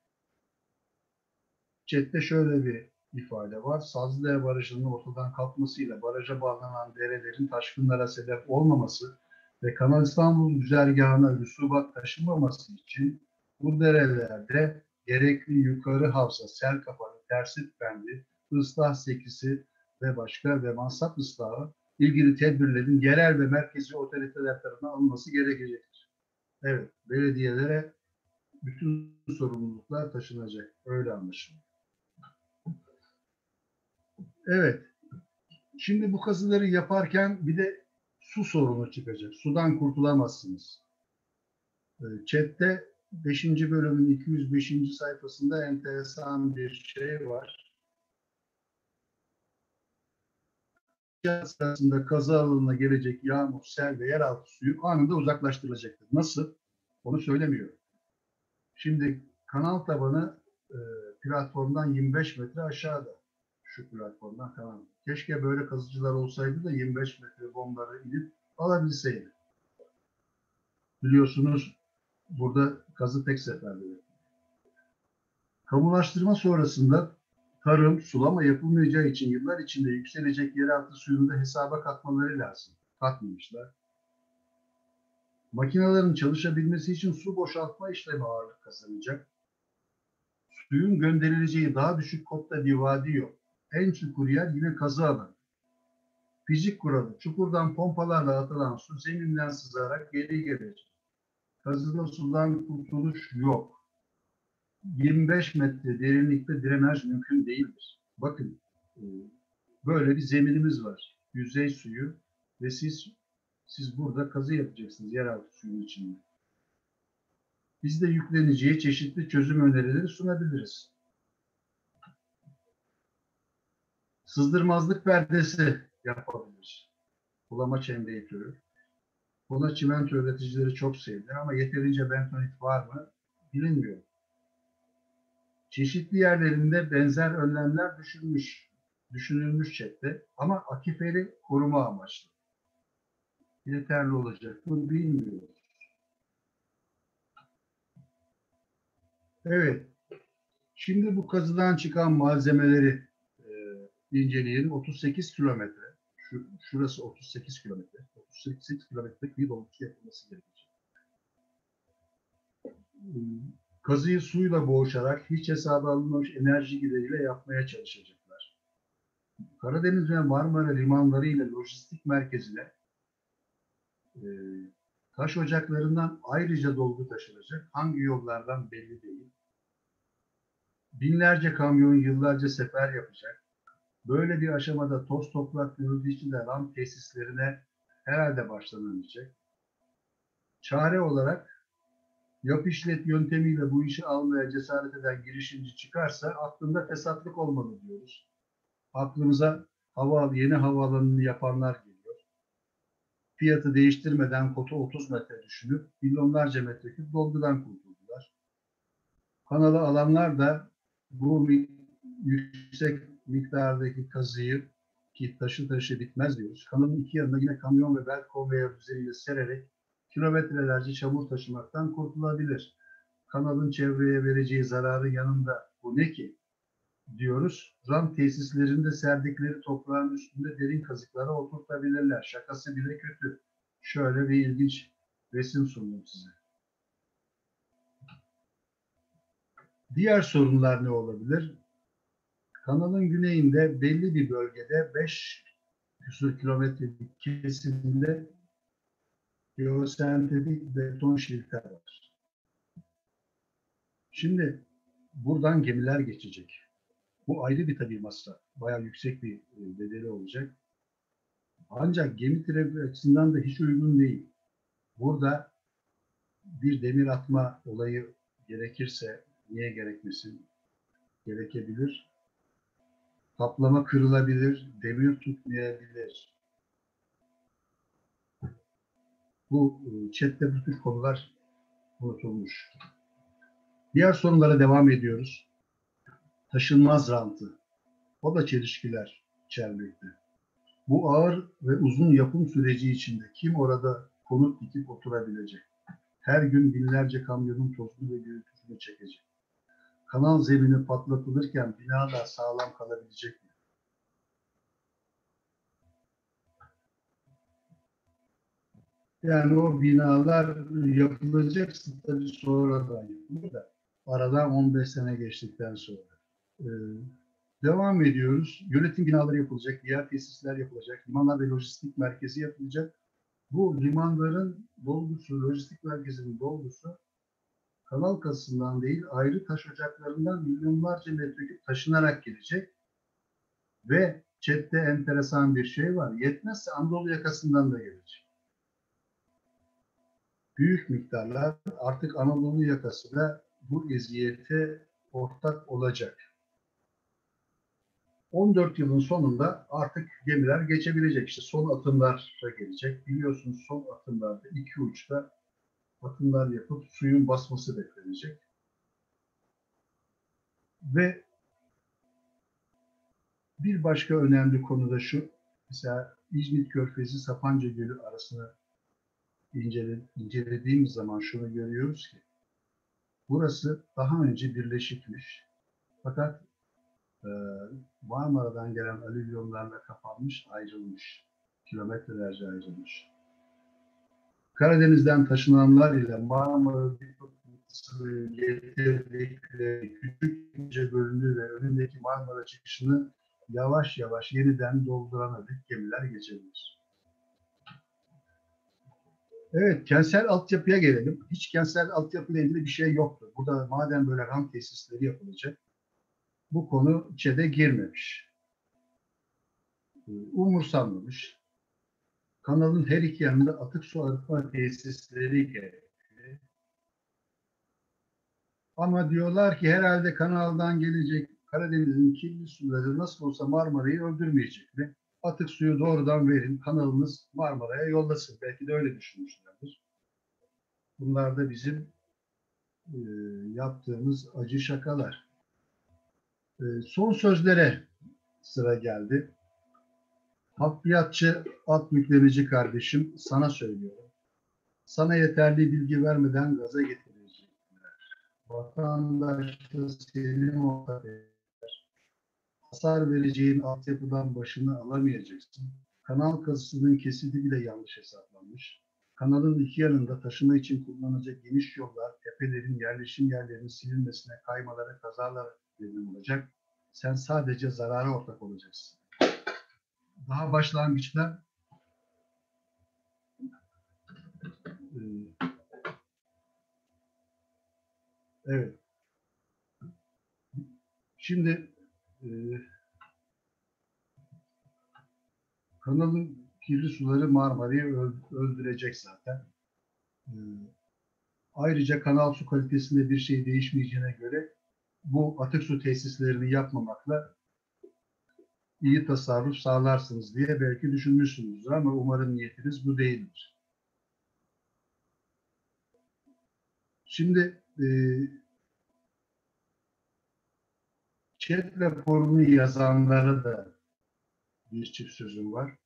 Chat'te şöyle bir ifade var. Sazlıdere Barajı'nın ortadan kalkmasıyla baraja bağlanan derelerin taşkınlara sebep olmaması ve Kanal İstanbul güzergahına rüsubat taşınmaması için bu derelerde gerekli yukarı havza, sel kapanı, tersit bendi, ıslah sekisi ve başka ve mansap ıslahı ilgili tedbirlerin yerel ve merkezi otoriteler tarafından alınması gerekecektir. Evet, belediyelere bütün sorumluluklar taşınacak. Öyle anlaşılıyor. Evet. Şimdi bu kazıları yaparken bir de su sorunu çıkacak. Sudan kurtulamazsınız. Ee, Chat'te 5. bölümün 205. sayfasında enteresan bir şey var. Sırasında kazı alanına gelecek yağmur, sel ve yeraltı suyu anında uzaklaştırılacaktır. Nasıl? Onu söylemiyor. Şimdi kanal tabanı e, platformdan 25 metre aşağıda şu platformdan tamam. Keşke böyle kazıcılar olsaydı da 25 metre bombaları inip alabilseydi. Biliyorsunuz burada kazı tek seferde yapılıyor. Kamulaştırma sonrasında tarım, sulama yapılmayacağı için yıllar içinde yükselecek yeraltı suyunu da hesaba katmaları lazım. Katmamışlar. Makinelerin çalışabilmesi için su boşaltma işlemi ağırlık kazanacak. Suyun gönderileceği daha düşük kodda bir vadi yok en çukur yer yine kazı alanı. Fizik kuralı, çukurdan pompalarla atılan su zeminden sızarak geri gelecek. Kazıda sudan kurtuluş yok. 25 metre derinlikte drenaj mümkün değildir. Bakın, e, böyle bir zeminimiz var. Yüzey suyu ve siz siz burada kazı yapacaksınız yeraltı suyun içinde. Biz de yükleniciye çeşitli çözüm önerileri sunabiliriz. sızdırmazlık perdesi yapabilir. Bulama çembeytörü. Buna çimento üreticileri çok sevdi ama yeterince bentonit var mı bilinmiyor. Çeşitli yerlerinde benzer önlemler düşünmüş, düşünülmüş chatte ama akiferi koruma amaçlı. Yeterli olacak mı bilmiyoruz. Evet. Şimdi bu kazıdan çıkan malzemeleri inceleyelim. 38 kilometre. Şu, şurası 38 kilometre. 38 kilometre bir dolmuş yapılması gerekecek. Kazıyı suyla boğuşarak hiç hesaba alınmamış enerji gideriyle yapmaya çalışacaklar. Karadeniz ve Marmara limanları ile lojistik merkezine e, taş ocaklarından ayrıca dolgu taşınacak. Hangi yollardan belli değil. Binlerce kamyon yıllarca sefer yapacak Böyle bir aşamada toz toprak görüldüğü için de RAM tesislerine herhalde başlanamayacak. Çare olarak yap işlet yöntemiyle bu işi almaya cesaret eden girişimci çıkarsa aklında fesatlık olmalı diyoruz. Aklımıza hava, yeni havaalanını yapanlar geliyor. Fiyatı değiştirmeden kotu 30 metre düşünüp milyonlarca metreküp dolgudan kurtuldular. Kanalı alanlar da bu yüksek miktardaki kazıyı ki taşı taşı bitmez diyoruz. Kanalın iki yanına yine kamyon ve bel konveyör düzeniyle sererek kilometrelerce çamur taşımaktan kurtulabilir. Kanalın çevreye vereceği zararın yanında bu ne ki? diyoruz. Ram tesislerinde serdikleri toprağın üstünde derin kazıklara oturtabilirler. Şakası bile kötü. Şöyle bir ilginç resim sundum size. Diğer sorunlar ne olabilir? Kanalın güneyinde belli bir bölgede 5 küsur kilometrelik kesimde geosentetik beton şilter var. Şimdi buradan gemiler geçecek. Bu ayrı bir tabii masraf. Bayağı yüksek bir e, bedeli olacak. Ancak gemi trafiği açısından da hiç uygun değil. Burada bir demir atma olayı gerekirse niye gerekmesin? Gerekebilir. Kaplama kırılabilir, demir tutmayabilir. Bu e, chatte bu tür konular unutulmuş. Diğer sorunlara devam ediyoruz. Taşınmaz rantı. O da çelişkiler içermekte. Bu ağır ve uzun yapım süreci içinde kim orada konut dikip oturabilecek? Her gün binlerce kamyonun tozunu ve gürültüsünü çekecek. Kanal zemini patlatılırken binalar sağlam kalabilecek mi? Yani o binalar yapılacaksa tabii sonradan yapılır da aradan 15 sene geçtikten sonra. Ee, devam ediyoruz. Yönetim binaları yapılacak, diğer tesisler yapılacak, limanlar ve lojistik merkezi yapılacak. Bu limanların dolgusu, lojistik merkezinin dolgusu kanal kasından değil ayrı taş ocaklarından milyonlarca metreküp taşınarak gelecek. Ve chatte enteresan bir şey var. Yetmezse Anadolu yakasından da gelecek. Büyük miktarlar artık Anadolu yakası da bu eziyete ortak olacak. 14 yılın sonunda artık gemiler geçebilecek. İşte son atımlara gelecek. Biliyorsunuz son atımlarda iki uçta atımlar yapıp suyun basması beklenecek. Ve bir başka önemli konu da şu. Mesela İzmit Körfezi Sapanca Gölü arasını incele, incelediğimiz zaman şunu görüyoruz ki burası daha önce birleşikmiş. Fakat e, Marmara'dan gelen alüvyonlarla kapanmış, ayrılmış. Kilometrelerce ayrılmış. Karadeniz'den taşınanlar ile Marmara küçük ince bölümü ve önündeki Marmara çıkışını yavaş yavaş yeniden dolduran gemiler geçebilir. Evet, kentsel altyapıya gelelim. Hiç kentsel altyapıyla ilgili bir şey yoktu. Burada madem böyle rant tesisleri yapılacak, bu konu içede girmemiş. Umursanmamış. Kanalın her iki yanında atık su arıtma tesisleri gerekli. Ama diyorlar ki herhalde kanaldan gelecek Karadeniz'in kirli suları nasıl olsa Marmara'yı öldürmeyecek mi? Atık suyu doğrudan verin, kanalımız Marmara'ya yollasın. Belki de öyle düşünmüşlerdir. Bunlar da bizim e, yaptığımız acı şakalar. E, son sözlere sıra geldi. Hakliyatçı at yüklenici kardeşim sana söylüyorum. Sana yeterli bilgi vermeden gaza getirecekler. Vatandaş da senin ortak hasar vereceğin altyapıdan başını alamayacaksın. Kanal kazısının kesidi bile yanlış hesaplanmış. Kanalın iki yanında taşıma için kullanılacak geniş yollar, tepelerin, yerleşim yerlerinin silinmesine, kaymalara, kazalara neden olacak. Sen sadece zarara ortak olacaksın. Daha başlangıçta e, evet. Şimdi e, kanalın kirli suları Marmara'yı öldürecek zaten. E, ayrıca kanal su kalitesinde bir şey değişmeyeceğine göre bu atık su tesislerini yapmamakla iyi tasarruf sağlarsınız diye belki düşünmüşsünüzdür ama umarım niyetiniz bu değildir. Şimdi e, ÇED raporunu yazanlara da bir çift sözüm var.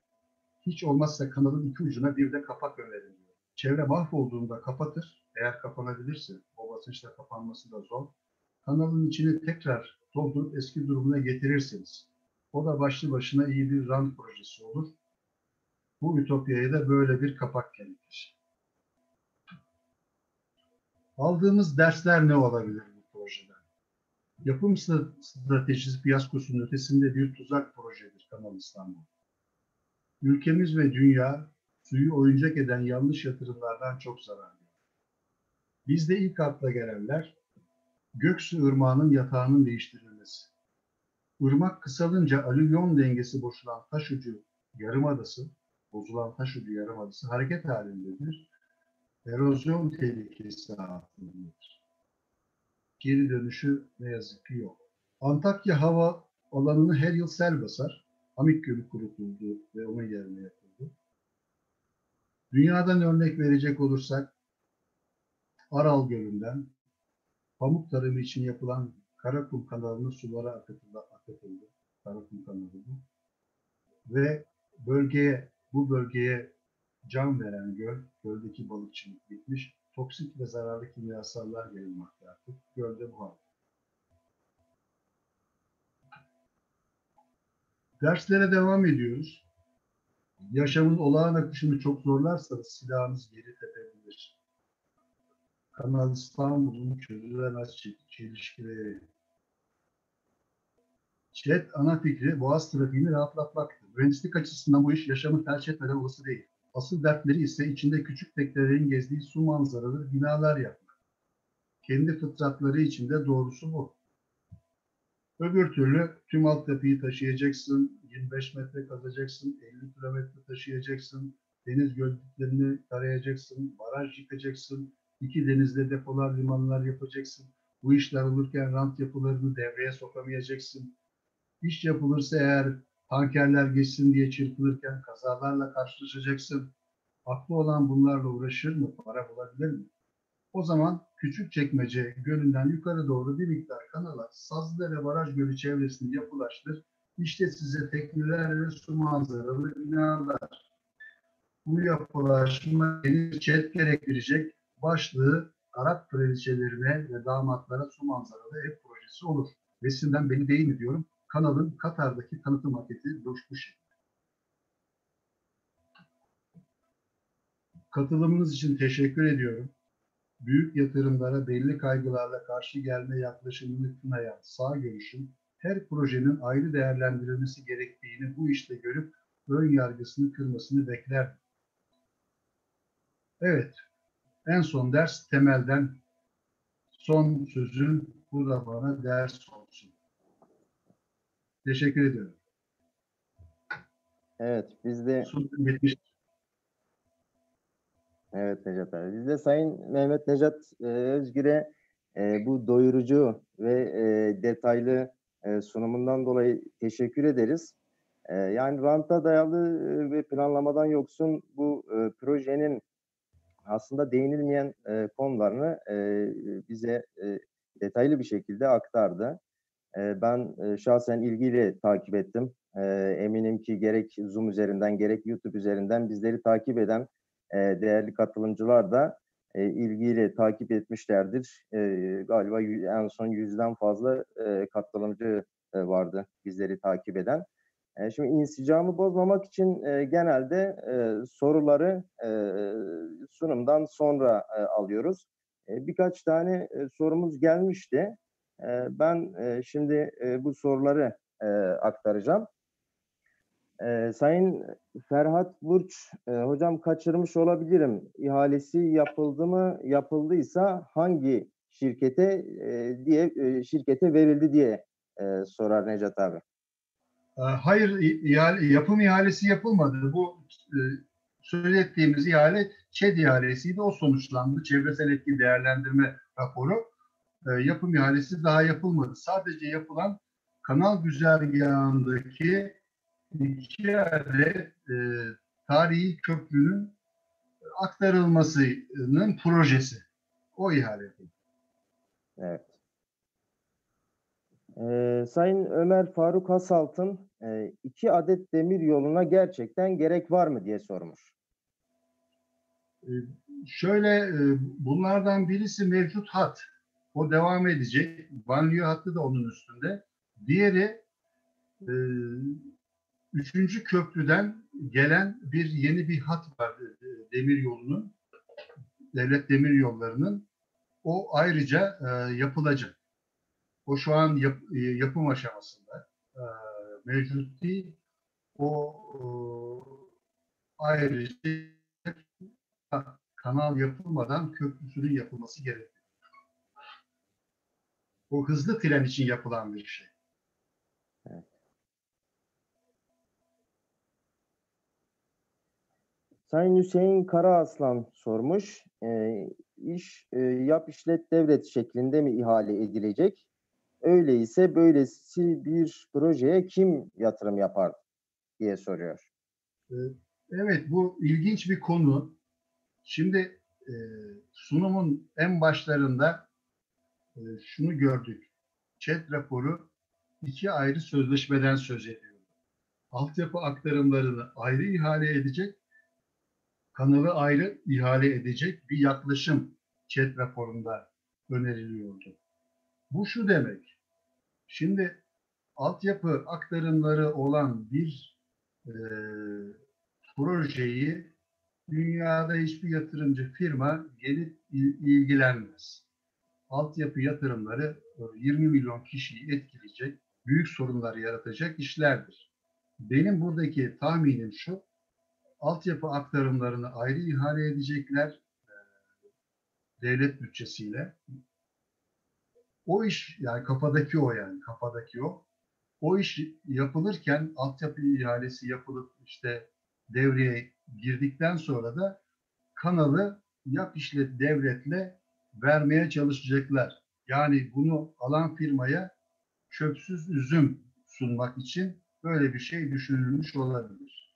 Hiç olmazsa kanalın iki ucuna bir de kapak önerin diyor. Çevre mahvolduğunda kapatır. Eğer kapanabilirse, o basınçla kapanması da zor. Kanalın içini tekrar doldurup eski durumuna getirirsiniz. O da başlı başına iyi bir rant projesi olur. Bu ütopyaya da böyle bir kapak gerekir. Aldığımız dersler ne olabilir? Yapım stratejisi fiyaskosunun ötesinde bir tuzak projedir Kanal İstanbul. Ülkemiz ve dünya suyu oyuncak eden yanlış yatırımlardan çok zarar görüyor. Bizde ilk akla gelenler Göksu Irmağı'nın yatağının değiştirilmesi. Irmak kısalınca alüvyon dengesi boşulan taşucu yarımadası, bozulan taşucu yarımadası hareket halindedir. Erozyon tehlikesi altındadır. Geri dönüşü ne yazık ki yok. Antakya hava alanını her yıl sel basar. Amik Gölü kurutuldu ve onun yerine yapıldı. Dünyadan örnek verecek olursak Aral Gölü'nden pamuk tarımı için yapılan Karakum kanalının sulara akıtıldı. akıtıldı. Karakum kanalı bu. Ve bölgeye, bu bölgeye can veren göl, göldeki balıkçılık bitmiş. Toksik ve zararlı kimyasallar yayılmakta artık. Gölde bu hal. Derslere devam ediyoruz. Yaşamın olağan akışını çok zorlarsanız silahınız geri tepebilir. Kanal İstanbul'un çözülemez çelişkileri. ÇED ana fikri boğaz trafiğini rahatlatmaktır. Mühendislik açısından bu iş yaşamı felç etmeden olası değil. Asıl dertleri ise içinde küçük teknelerin gezdiği su manzaralı binalar yapmak. Kendi fıtratları içinde doğrusu bu. Öbür türlü tüm altyapıyı taşıyacaksın, 25 metre kazacaksın, 50 kilometre taşıyacaksın, deniz gölgetlerini tarayacaksın, baraj yıkacaksın, iki denizde depolar, limanlar yapacaksın. Bu işler olurken rant yapılarını devreye sokamayacaksın. İş yapılırsa eğer tankerler geçsin diye çırpılırken kazalarla karşılaşacaksın. Aklı olan bunlarla uğraşır mı? Para bulabilir mi? O zaman küçük çekmece gölünden yukarı doğru bir miktar kanala Sazlıdere Baraj Gölü çevresini yapılaştır. İşte size tekneler ve su manzaralı binalar. Bu yapılaşma yeni çet gerektirecek başlığı Arap kraliçelerine ve damatlara su manzaralı ev projesi olur. Resimden belli değil mi diyorum. Kanalın Katar'daki tanıtım maketi bu şekilde. Katılımınız için teşekkür ediyorum. Büyük yatırımlara belli kaygılarla karşı gelme yaklaşımını kınayan sağ görüşüm, her projenin ayrı değerlendirilmesi gerektiğini bu işte görüp ön yargısını kırmasını bekler. Evet, en son ders temelden son sözüm bu da bana ders olsun. Teşekkür ediyorum. Evet, biz de Sunum bitmiş. Evet Necat abi. Biz de Sayın Mehmet Necat e, Özgür'e e, bu doyurucu ve e, detaylı e, sunumundan dolayı teşekkür ederiz. E, yani ranta dayalı ve planlamadan yoksun bu e, projenin aslında değinilmeyen e, konularını e, bize e, detaylı bir şekilde aktardı. E, ben e, şahsen ilgiyle takip ettim. E, eminim ki gerek Zoom üzerinden gerek YouTube üzerinden bizleri takip eden e, değerli katılımcılar da e, ilgiyle takip etmişlerdir. E, galiba en son yüzden fazla katılımcı vardı bizleri takip eden. E, şimdi insicamı bozmamak için genelde soruları sunumdan sonra alıyoruz. E, birkaç tane sorumuz gelmişti. Ben şimdi bu soruları aktaracağım. Sayın Ferhat Burç, hocam kaçırmış olabilirim. İhalesi yapıldı mı? Yapıldıysa hangi şirkete diye şirkete verildi diye sorar Necat abi. Hayır, yapım ihalesi yapılmadı. Bu söz ettiğimiz ihale ÇED ihalesiydi. O sonuçlandı. Çevresel etki değerlendirme raporu. E, yapım ihalesi daha yapılmadı. Sadece yapılan kanal güzergahındaki iki adet e, tarihi köprünün aktarılmasının projesi. O ihale yapıldı. Evet. Ee, Sayın Ömer Faruk Hasaltın e, iki adet demir yoluna gerçekten gerek var mı diye sormuş. Şöyle e, bunlardan birisi mevcut hat. O devam edecek. Banliyö hattı da onun üstünde. Diğeri e, üçüncü köprüden gelen bir yeni bir hat var e, demir yolunun. Devlet demir yollarının. O ayrıca e, yapılacak. O şu an yap- e, yapım aşamasında. E, mevcut değil. O e, ayrıca kanal yapılmadan köprüsünün yapılması gerekiyor. O hızlı tren için yapılan bir şey. Sayın Hüseyin Karaaslan sormuş. Ee, iş e, yap işlet devlet şeklinde mi ihale edilecek? Öyleyse böylesi bir projeye kim yatırım yapar diye soruyor. Evet bu ilginç bir konu. Şimdi e, sunumun en başlarında e, şunu gördük. ÇED raporu iki ayrı sözleşmeden söz ediyor. Altyapı aktarımlarını ayrı ihale edecek, kanalı ayrı ihale edecek bir yaklaşım ÇED raporunda öneriliyordu. Bu şu demek. Şimdi altyapı aktarımları olan bir e, projeyi dünyada hiçbir yatırımcı firma gelip il- ilgilenmez. Altyapı yatırımları e, 20 milyon kişiyi etkileyecek, büyük sorunlar yaratacak işlerdir. Benim buradaki tahminim şu, altyapı aktarımlarını ayrı ihale edecekler e, devlet bütçesiyle. O iş yani kafadaki o yani kafadaki o. O iş yapılırken altyapı ihalesi yapılıp işte devreye girdikten sonra da kanalı yap işlet devletle vermeye çalışacaklar. Yani bunu alan firmaya çöpsüz üzüm sunmak için böyle bir şey düşünülmüş olabilir.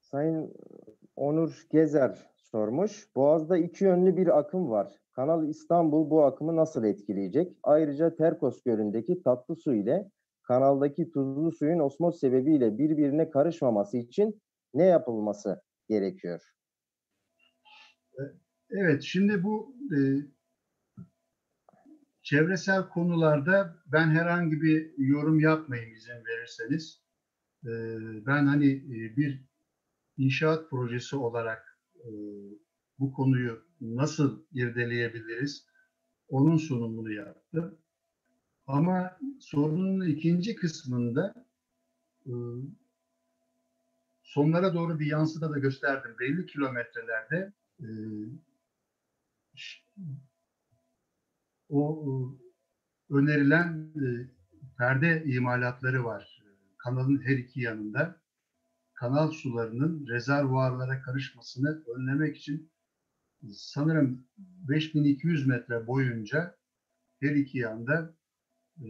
Sayın Onur Gezer sormuş. Boğaz'da iki yönlü bir akım var. Kanal İstanbul bu akımı nasıl etkileyecek? Ayrıca Terkos Gölü'ndeki tatlı su ile kanaldaki tuzlu suyun osmoz sebebiyle birbirine karışmaması için ne yapılması gerekiyor? Evet, şimdi bu e, çevresel konularda ben herhangi bir yorum yapmayayım izin verirseniz. E, ben hani e, bir inşaat projesi olarak e, bu konuyu nasıl irdeleyebiliriz onun sunumunu yaptım. Ama sorunun ikinci kısmında e, sonlara doğru bir yansıda da gösterdim. Belli kilometrelerde e, o e, önerilen e, perde imalatları var. E, Kanalın her iki yanında kanal sularının rezervuarlara karışmasını önlemek için sanırım 5200 metre boyunca her iki yanda e,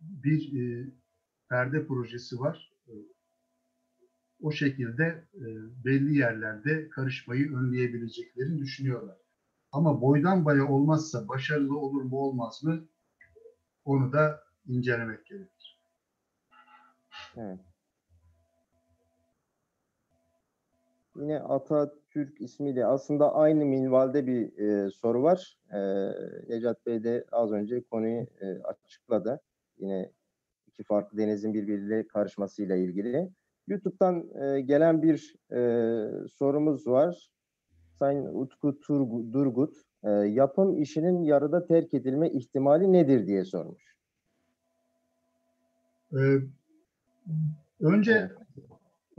bir e, perde projesi var. O şekilde e, belli yerlerde karışmayı önleyebileceklerini düşünüyorlar. Ama boydan baya olmazsa başarılı olur mu olmaz mı onu da incelemek gerekir. Evet. Yine Atatürk ismiyle aslında aynı minvalde bir e, soru var. E, Necat Bey de az önce konuyu e, açıkladı. Yine iki farklı denizin birbiriyle karışmasıyla ilgili. YouTube'dan e, gelen bir e, sorumuz var. Sayın Utku Turgu- Durgut, e, yapım işinin yarıda terk edilme ihtimali nedir diye sormuş. Ee, önce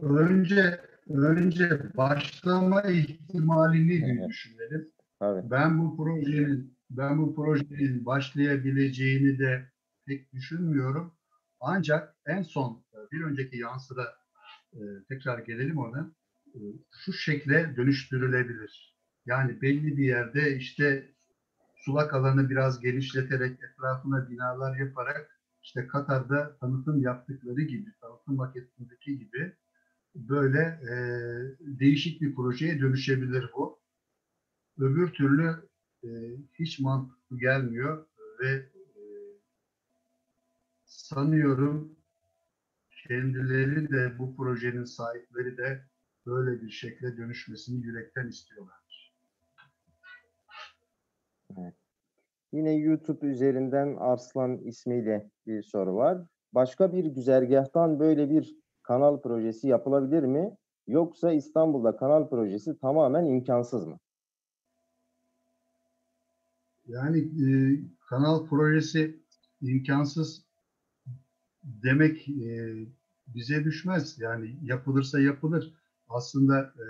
önce önce başlama ihtimalini Evet. düşünelim. Tabii. Ben bu projenin ben bu projenin başlayabileceğini de pek düşünmüyorum. Ancak en son bir önceki yansıda e, tekrar gelelim ona. e, Şu şekle dönüştürülebilir. Yani belli bir yerde işte sulak alanı biraz genişleterek etrafına binalar yaparak işte Katar'da tanıtım yaptıkları gibi, tanıtım maketindeki gibi böyle e, değişik bir projeye dönüşebilir bu. Öbür türlü e, hiç mantıklı gelmiyor ve e, sanıyorum kendileri de bu projenin sahipleri de böyle bir şekle dönüşmesini yürekten istiyorlar. Yine YouTube üzerinden Arslan ismiyle bir soru var. Başka bir güzergahtan böyle bir kanal projesi yapılabilir mi? Yoksa İstanbul'da kanal projesi tamamen imkansız mı? Yani e, kanal projesi imkansız demek e, bize düşmez. Yani yapılırsa yapılır. Aslında e,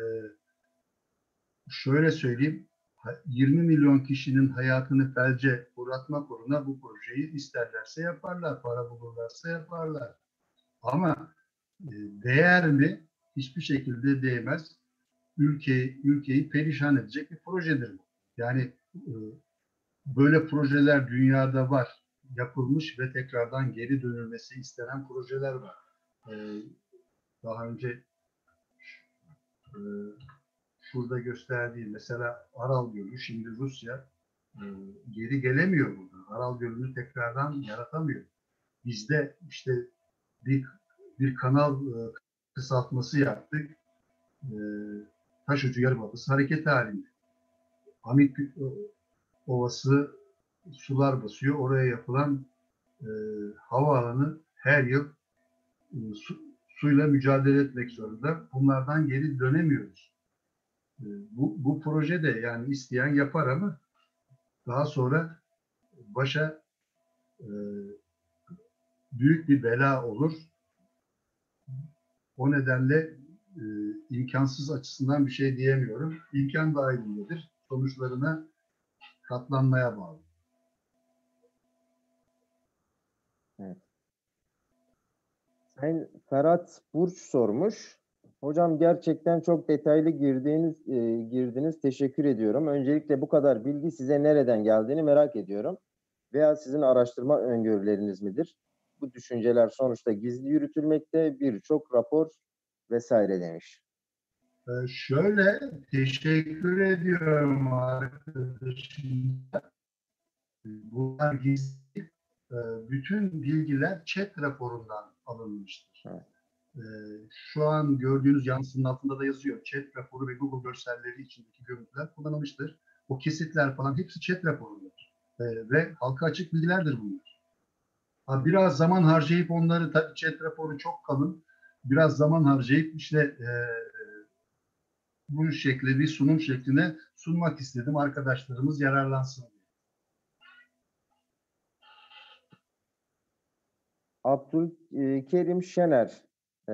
şöyle söyleyeyim, ha- 20 milyon kişinin hayatını felce uğratmak uğruna bu projeyi isterlerse yaparlar, para bulurlarsa yaparlar. Ama e, değer mi? Hiçbir şekilde değmez. Ülke, ülkeyi perişan edecek bir projedir bu. Yani e, böyle projeler dünyada var. Yapılmış ve tekrardan geri dönülmesi istenen projeler var. Ee, daha önce e, şurada gösterdiği mesela Aral Gölü şimdi Rusya e, geri gelemiyor buradan. Aral Gölü'nü tekrardan yaratamıyor. Bizde işte bir bir kanal e, kısaltması yaptık. E, Taşucu Yarımadası hareket halinde. Amik e, Ovası sular basıyor. Oraya yapılan e, havaalanı her yıl su, suyla mücadele etmek zorunda. Bunlardan geri dönemiyoruz. E, bu, bu proje de yani isteyen yapar ama daha sonra başa e, büyük bir bela olur. O nedenle e, imkansız açısından bir şey diyemiyorum. İmkan dahilindedir. Sonuçlarına katlanmaya bağlı. Sayın Ferhat Burç sormuş. Hocam gerçekten çok detaylı girdiğiniz e, girdiniz. Teşekkür ediyorum. Öncelikle bu kadar bilgi size nereden geldiğini merak ediyorum. Veya sizin araştırma öngörüleriniz midir? Bu düşünceler sonuçta gizli yürütülmekte birçok rapor vesaire demiş. Ee, şöyle teşekkür ediyorum arkadaşım. Bunlar gizli. Ee, bütün bilgiler chat raporundan alınmıştır. Evet. Ee, şu an gördüğünüz yansının altında da yazıyor. Chat raporu ve Google görselleri içindeki görüntüler kullanılmıştır. O kesitler falan hepsi chat raporundadır. Ee, ve halka açık bilgilerdir bunlar. Ha, biraz zaman harcayıp onları tabii chat raporu çok kalın. Biraz zaman harcayıp işte e, bu şekli bir sunum şekline sunmak istedim. Arkadaşlarımız yararlansın. diye. Abdülkerim Şener, e,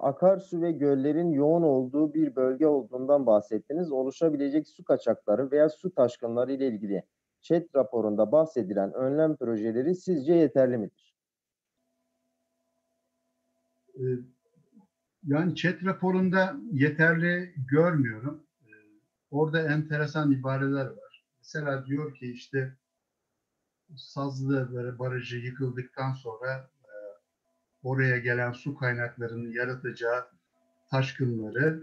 akarsu ve göllerin yoğun olduğu bir bölge olduğundan bahsettiniz. Oluşabilecek su kaçakları veya su taşkınları ile ilgili ÇED raporunda bahsedilen önlem projeleri sizce yeterli midir? Ee, Yani chat raporunda yeterli görmüyorum. Ee, Orada enteresan ibareler var. Mesela diyor ki işte Sazlı böyle barajı yıkıldıktan sonra e, oraya gelen su kaynaklarının yaratacağı taşkınları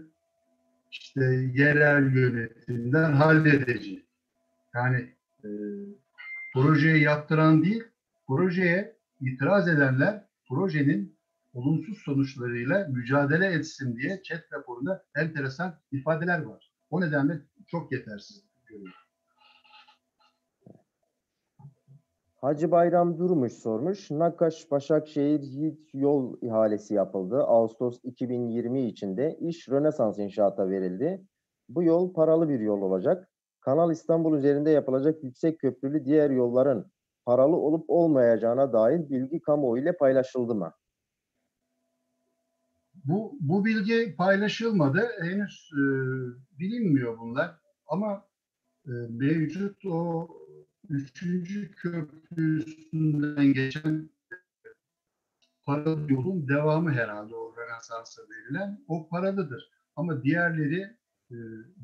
işte yerel yönetimden halledecek. Yani e, projeyi yaptıran değil, projeye itiraz edenler projenin olumsuz sonuçlarıyla mücadele etsin diye chat raporunda enteresan ifadeler var. O nedenle çok yetersiz görüyorum. Hacı Bayram Durmuş sormuş. Nakaş Başakşehir Yiğit yol ihalesi yapıldı. Ağustos 2020 içinde iş Rönesans inşaata verildi. Bu yol paralı bir yol olacak. Kanal İstanbul üzerinde yapılacak yüksek köprülü diğer yolların paralı olup olmayacağına dair bilgi kamuoyu ile paylaşıldı mı? Bu, bu bilgi paylaşılmadı. Henüz e, bilinmiyor bunlar. Ama e, mevcut o üçüncü köprüsünden geçen paralı yolun devamı herhalde o Rönesans'a verilen o paralıdır. Ama diğerleri e,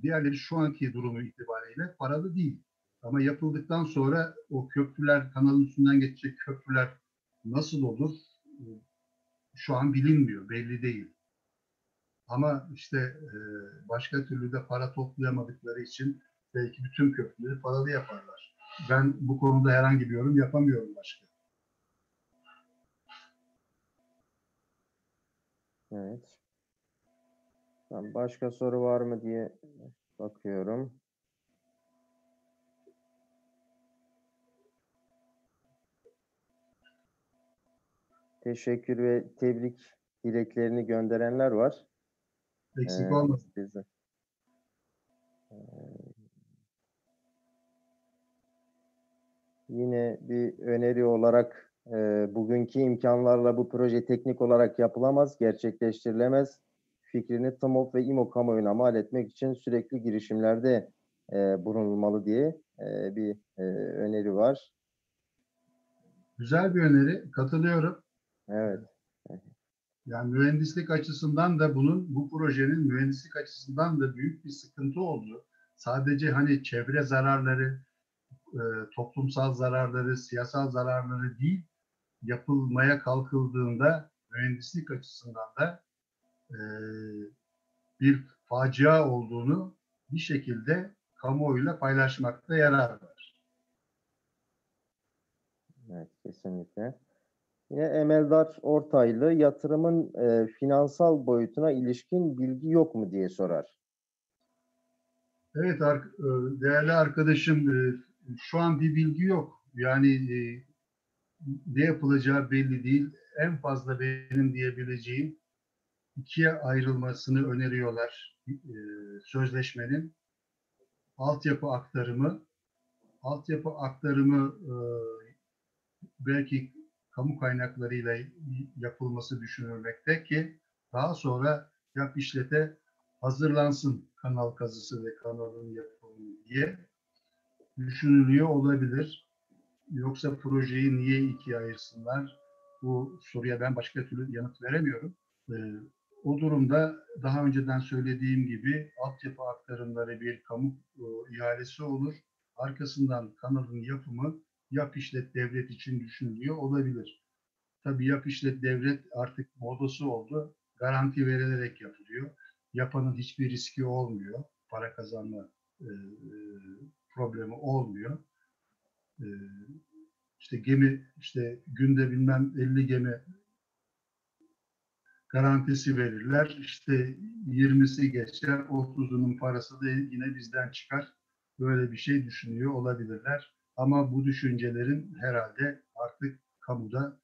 diğerleri şu anki durumu itibariyle paralı değil. Ama yapıldıktan sonra o köprüler, kanalın üstünden geçecek köprüler nasıl olur? E, şu an bilinmiyor, belli değil. Ama işte e, başka türlü de para toplayamadıkları için Belki bütün köprüleri paralı yaparlar. Ben bu konuda herhangi bir yorum yapamıyorum başka. Evet. Tamam, başka soru var mı diye bakıyorum. Teşekkür ve tebrik dileklerini gönderenler var. Eksik Ee, olmasın. Ee, Yine bir öneri olarak e, bugünkü imkanlarla bu proje teknik olarak yapılamaz, gerçekleştirilemez. Fikrini TMOP ve İMO kamuoyuna mal etmek için sürekli girişimlerde e, bulunulmalı diye e, bir e, öneri var. Güzel bir öneri. Katılıyorum. Evet, Yani mühendislik açısından da bunun, bu projenin mühendislik açısından da büyük bir sıkıntı oldu. Sadece hani çevre zararları, e, toplumsal zararları, siyasal zararları değil, yapılmaya kalkıldığında mühendislik açısından da e, bir facia olduğunu bir şekilde kamuoyuyla paylaşmakta yarar var. evet kesinlikle. Yine Emeldar Ortaylı yatırımın e, finansal boyutuna ilişkin bilgi yok mu diye sorar. Evet e, değerli arkadaşım şu an bir bilgi yok. Yani e, ne yapılacağı belli değil. En fazla benim diyebileceğim ikiye ayrılmasını öneriyorlar e, sözleşmenin. Altyapı aktarımı, altyapı aktarımı e, belki kamu kaynaklarıyla yapılması düşünülmekte ki daha sonra yap işlete hazırlansın kanal kazısı ve kanalın yapımı diye düşünülüyor olabilir. Yoksa projeyi niye ikiye ayırsınlar? Bu soruya ben başka türlü yanıt veremiyorum. Ee, o durumda daha önceden söylediğim gibi altyapı aktarımları bir kamu e, ihalesi olur. Arkasından kanalın yapımı yap işlet devlet için düşünülüyor olabilir. Tabii yap işlet devlet artık modası oldu. Garanti verilerek yapılıyor. Yapanın hiçbir riski olmuyor. Para kazanma e, e, problemi olmuyor. E, işte gemi işte günde bilmem 50 gemi garantisi verirler. İşte 20'si geçer, 30'unun parası da yine bizden çıkar. Böyle bir şey düşünüyor olabilirler. Ama bu düşüncelerin herhalde artık kamuda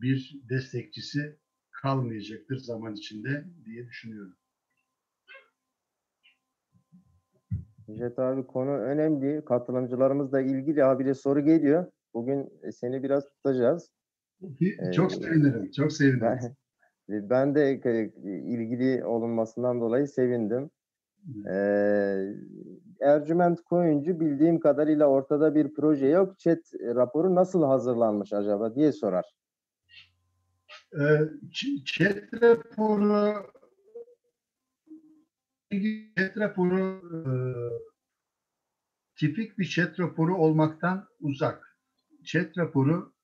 bir destekçisi kalmayacaktır zaman içinde diye düşünüyorum. Necdet abi konu önemli. Katılımcılarımızla ilgili habire soru geliyor. Bugün e, seni biraz tutacağız. Çok Ee, sevinirim, çok sevinirim. Ben, ben de e, ilgili olunmasından dolayı sevindim. Ee, Ercüment Koyuncu bildiğim kadarıyla ortada bir proje yok. Chat raporu nasıl hazırlanmış acaba diye sorar. Ee, Chat raporu chat raporu e, tipik bir chat raporu olmaktan uzak. Chat raporu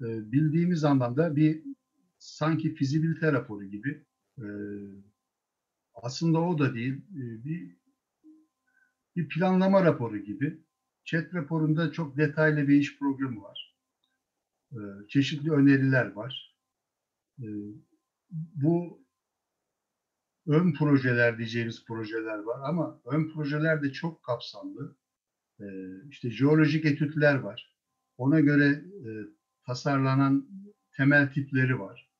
e, bildiğimiz anlamda bir sanki fizibilite raporu gibi. E, aslında o da değil. e, bir bir planlama raporu gibi. Chat raporunda çok detaylı bir iş programı var. E, çeşitli öneriler var. E, bu ön projeler diyeceğimiz projeler var ama ön projeler de çok kapsamlı. E, işte jeolojik etütler var. Ona göre e, tasarlanan temel tipleri var.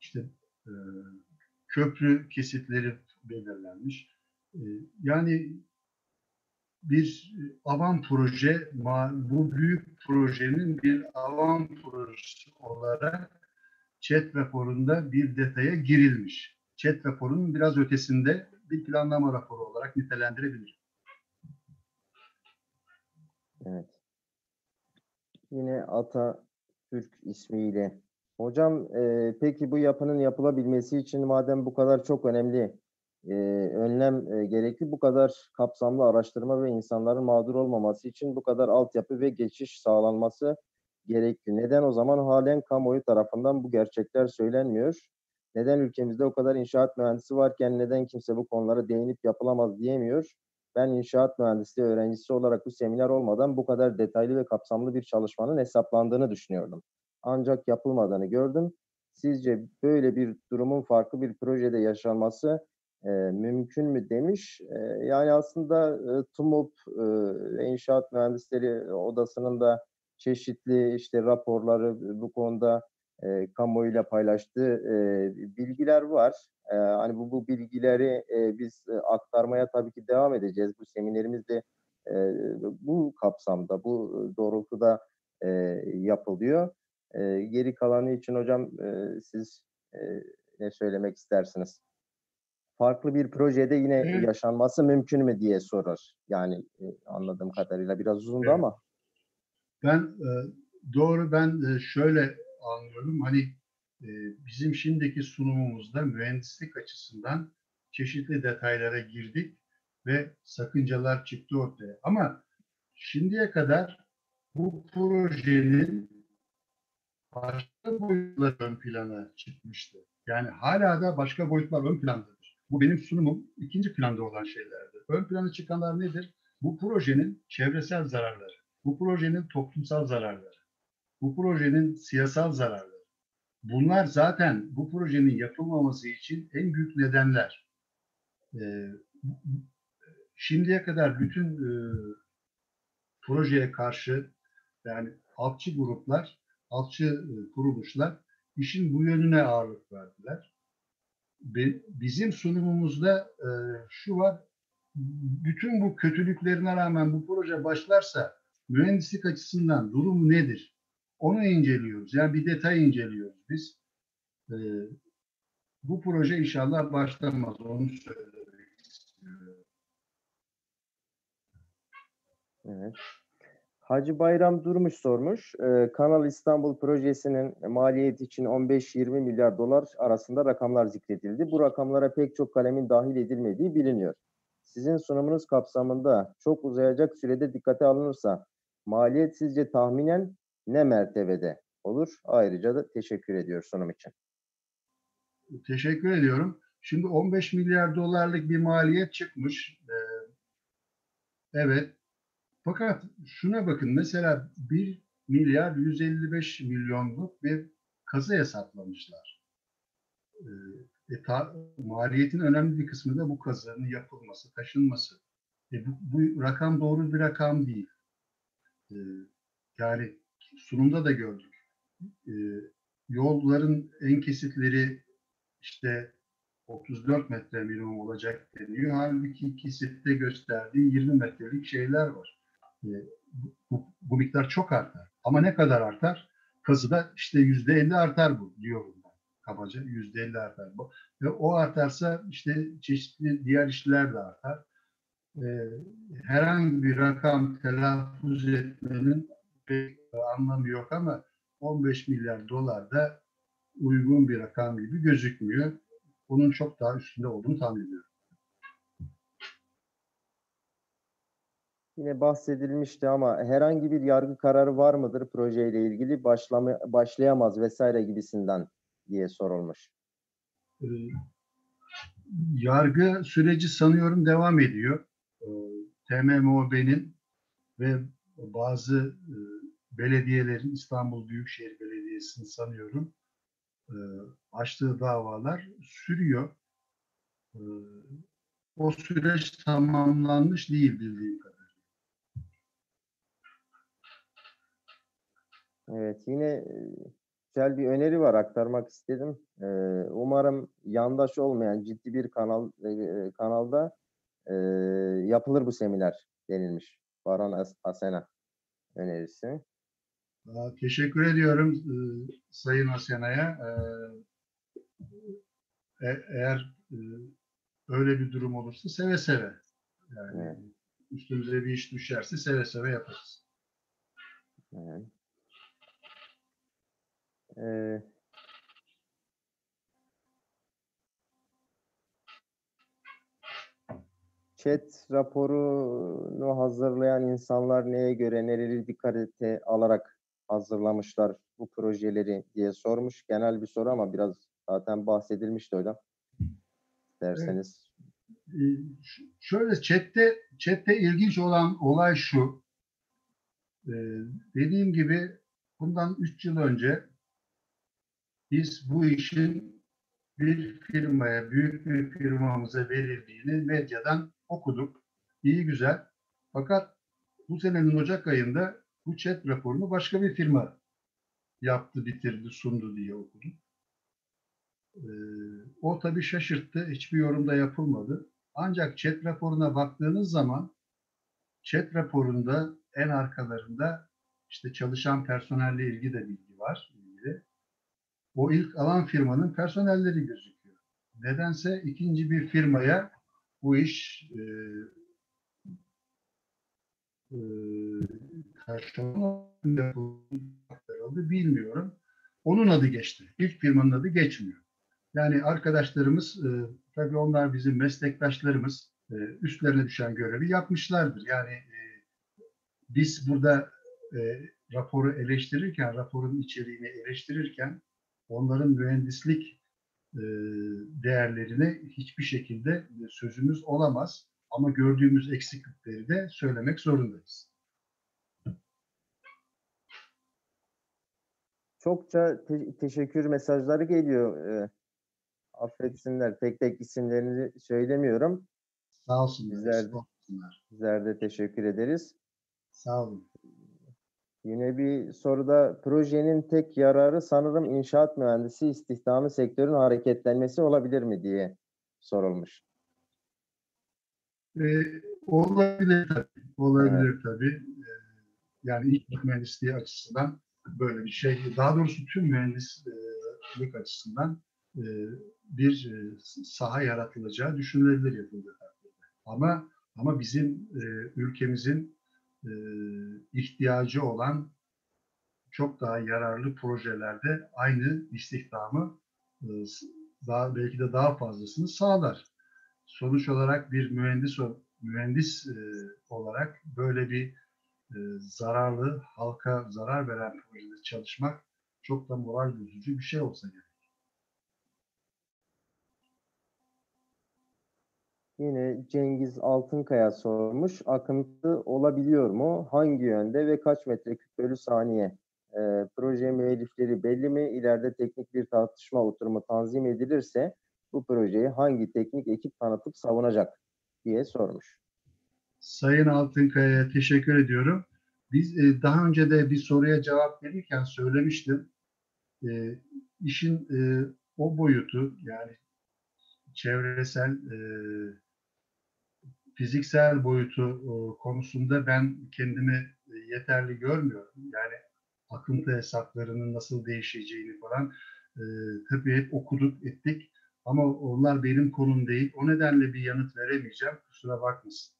İşte e, köprü kesitleri belirlenmiş. E, yani bir avan proje, bu büyük projenin bir avan projesi olarak chat raporunda bir detaya girilmiş. Chat raporunun biraz ötesinde bir planlama raporu olarak nitelendirebilir. Evet. Yine Atatürk ismiyle. Hocam e, peki bu yapının yapılabilmesi için madem bu kadar çok önemli e, önlem e, gerekli, bu kadar kapsamlı araştırma ve insanların mağdur olmaması için bu kadar altyapı ve geçiş sağlanması gerekli. Neden o zaman halen kamuoyu tarafından bu gerçekler söylenmiyor? Neden ülkemizde o kadar inşaat mühendisi varken neden kimse bu konulara değinip yapılamaz diyemiyor? Ben inşaat mühendisliği öğrencisi olarak bu seminer olmadan bu kadar detaylı ve kapsamlı bir çalışmanın hesaplandığını düşünüyordum. Ancak yapılmadığını gördüm. Sizce böyle bir durumun farklı bir projede yaşanması e, mümkün mü demiş. E, yani aslında e, TUMOP e, İnşaat Mühendisleri Odası'nın da çeşitli işte raporları bu konuda e, kamuoyuyla paylaştığı e, bilgiler var. E, hani bu, bu bilgileri e, biz e, aktarmaya tabii ki devam edeceğiz. Bu seminerimiz de e, bu kapsamda, bu doğrultuda e, yapılıyor. E, geri kalanı için hocam e, siz e, ne söylemek istersiniz? Farklı bir projede yine Evet. yaşanması mümkün mü diye sorar. Yani e, anladığım kadarıyla biraz uzundu Evet. ama. Ben e, doğru ben e, şöyle anlıyorum. Hani e, bizim şimdiki sunumumuzda mühendislik açısından çeşitli detaylara girdik ve sakıncalar çıktı ortaya. Ama şimdiye kadar bu projenin başka boyutları ön plana çıkmıştı. Yani hala da başka boyutlar ön plandadır. Bu benim sunumum ikinci planda olan şeylerdir. Ön plana çıkanlar nedir? Bu projenin çevresel zararları, bu projenin toplumsal zararları, bu projenin siyasal zararları. Bunlar zaten bu projenin yapılmaması için en büyük nedenler. Ee, şimdiye kadar bütün e, projeye karşı yani altçı gruplar, altçı e, kuruluşlar işin bu yönüne ağırlık verdiler. Bizim sunumumuzda e, şu var, bütün bu kötülüklerine rağmen bu proje başlarsa mühendislik açısından durum nedir? Onu inceliyoruz. Yani bir detay inceliyoruz biz. E, bu proje inşallah başlamaz. Onu söylemek istiyorum. Evet. Hacı Bayram Durmuş sormuş. Ee, Kanal İstanbul projesinin maliyeti için 15-20 milyar dolar arasında rakamlar zikredildi. Bu rakamlara pek çok kalemin dahil edilmediği biliniyor. Sizin sunumunuz kapsamında çok uzayacak sürede dikkate alınırsa maliyet sizce tahminen ne mertebede olur? Ayrıca da teşekkür ediyor sunum için. Teşekkür ediyorum. Şimdi 15 milyar dolarlık bir maliyet çıkmış. Ee, evet. Fakat şuna bakın mesela 1 milyar 155 milyonluk bir kazı hesaplamışlar. Ee, e, ta- maliyetin önemli bir kısmı da bu kazının yapılması, taşınması. E, bu, bu rakam doğru bir rakam değil. Ee, yani sunumda da gördük. Ee, yolların en kesitleri işte 34 metre minimum olacak deniyor. Halbuki kesitte gösterdiği 20 metrelik şeyler var. E, bu, bu, bu miktar çok artar. Ama ne kadar artar? Kazıda işte yüzde 50 artar bu diyorum ben. Kabaca yüzde 50 artar. Ve o artarsa işte çeşitli diğer işler de artar. E, herhangi bir rakam telaffuz etmenin pek anlamı yok ama 15 milyar dolar da uygun bir rakam gibi gözükmüyor. Bunun çok daha üstünde olduğunu tahmin ediyorum. Yine bahsedilmişti ama herhangi bir yargı kararı var mıdır projeyle ilgili başlama, başlayamaz vesaire gibisinden diye sorulmuş. Ee, yargı süreci sanıyorum devam ediyor. Ee, TMMOB'nin ve bazı e, belediyelerin, İstanbul Büyükşehir Belediyesi'nin sanıyorum e, açtığı davalar sürüyor. E, o süreç tamamlanmış değil bildiğim kadarıyla. Evet yine e, güzel bir öneri var aktarmak istedim. Umarım yandaş olmayan ciddi bir kanal kanalda yapılır bu seminer denilmiş. Baran As- Asena önerisi. Teşekkür ediyorum e, Sayın Asena'ya. E, e- eğer öyle bir durum olursa seve seve. Yani Evet. üstümüze bir iş düşerse seve seve yaparız. Evet. Ee, chat raporunu hazırlayan insanlar neye göre neleri dikkate alarak hazırlamışlar bu projeleri diye sormuş. Genel bir soru ama biraz zaten bahsedilmişti hocam. Derseniz e, ş- şöyle chatte, chatte ilginç olan olay şu. E, dediğim gibi bundan 3 yıl önce biz bu işin bir firmaya, büyük bir firmamıza verildiğini medyadan okuduk. İyi güzel. Fakat bu senenin Ocak ayında bu chat raporunu başka bir firma yaptı, bitirdi, sundu diye okudum. Ee, o tabii şaşırttı. Hiçbir yorumda yapılmadı. Ancak chat raporuna baktığınız zaman chat raporunda en arkalarında işte çalışan personelle ilgili de bilgi var. ilgili. O ilk alan firmanın personelleri gözüküyor. Nedense ikinci bir firmaya bu iş e, e, karşılama aktarıldı bilmiyorum. Onun adı geçti. İlk firmanın adı geçmiyor. Yani arkadaşlarımız, e, tabii onlar bizim meslektaşlarımız, e, üstlerine düşen görevi yapmışlardır. Yani e, biz burada e, raporu eleştirirken, raporun içeriğini eleştirirken onların mühendislik e, değerlerine hiçbir şekilde e, sözümüz olamaz. Ama gördüğümüz eksiklikleri de söylemek zorundayız. Çokça te- teşekkür mesajları geliyor. Ee, affetsinler tek tek isimlerini söylemiyorum. Sağ olsunlar. Bizler-. Bizler de teşekkür ederiz. Sağ olun. Yine bir soruda projenin tek yararı sanırım inşaat mühendisi istihdamı sektörün hareketlenmesi olabilir mi diye sorulmuş. Ee, olabilir tabii. Olabilir tabii. Ee, yani ilk mühendisliği açısından böyle bir şey, daha doğrusu tüm mühendislik açısından e, bir e, saha yaratılacağı düşünülebilir takdirde. Ama ama bizim e, ülkemizin ihtiyacı olan çok daha yararlı projelerde aynı istihdamı daha belki de daha fazlasını sağlar sonuç olarak bir mühendis mühendis olarak böyle bir zararlı, halka zarar veren projede çalışmak çok da moral bozucu bir şey olsa gerek. Yine Cengiz Altınkaya sormuş. Akıntı olabiliyor mu? Hangi yönde ve kaç metreküp bölü saniye? Ee, proje müellifleri belli mi? İleride teknik bir tartışma oturumu tanzim edilirse bu projeyi hangi teknik ekip tanıtıp savunacak diye sormuş. Sayın Altınkaya'ya teşekkür ediyorum. Biz e, daha önce de bir soruya cevap verirken söylemiştim. E, işin e, o boyutu yani çevresel, e, fiziksel boyutu e, konusunda ben kendimi e, yeterli görmüyorum. Yani akıntı hesaplarının nasıl değişeceğini falan e, tabii hep okuduk ettik ama onlar benim konum değil. O nedenle bir yanıt veremeyeceğim. Kusura bakmasın.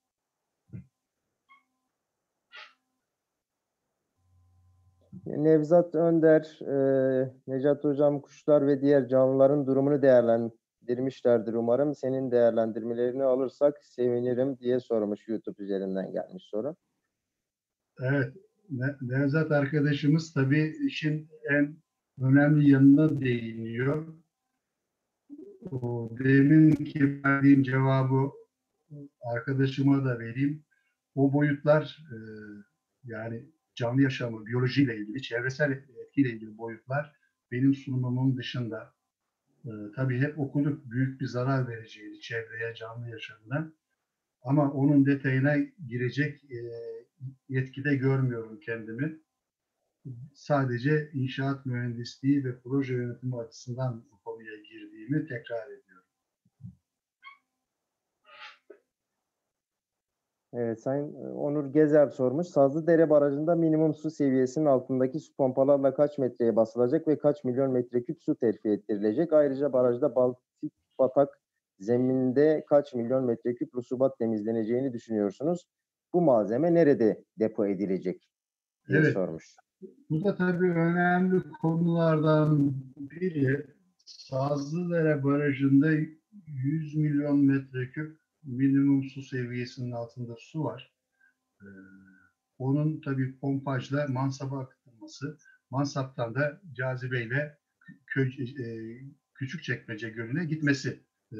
Nevzat Önder, e, Necat Hocam kuşlar ve diğer canlıların durumunu değerlendirmişlerdir umarım. Senin değerlendirmelerini alırsak sevinirim diye sormuş YouTube üzerinden gelmiş soru. Evet, Ne- Nevzat arkadaşımız tabii işin en önemli yanına değiniyor. O deminki verdiğim cevabı arkadaşıma da vereyim. O boyutlar e, yani canlı yaşamı, biyolojiyle ilgili, çevresel etkiyle ilgili boyutlar benim sunumumun dışında. E, tabii hep okuduk büyük bir zarar vereceğini çevreye, canlı yaşamına. Ama onun detayına girecek e, yetkide görmüyorum kendimi. Sadece inşaat mühendisliği ve proje yönetimi açısından bu konuya girdiğimi tekrar ediyorum. Evet, Sayın e, Onur Gezer sormuş. Sazlıdere Barajı'nda minimum su seviyesinin altındaki su pompalarla kaç metreye basılacak ve kaç milyon metreküp su terfi ettirilecek? Ayrıca barajda Baltik batak zemininde kaç milyon metreküp rusubat temizleneceğini düşünüyorsunuz? Bu malzeme nerede depo edilecek? diye Evet. sormuş. Bu da tabii önemli konulardan biri. Sazlıdere Barajı'nda 100 milyon metreküp minimum su seviyesinin altında su var. Ee, onun tabii pompajla mansaba akıtılması, mansaptan da cazibeyle kö, e, Küçükçekmece Gölü'ne gitmesi e,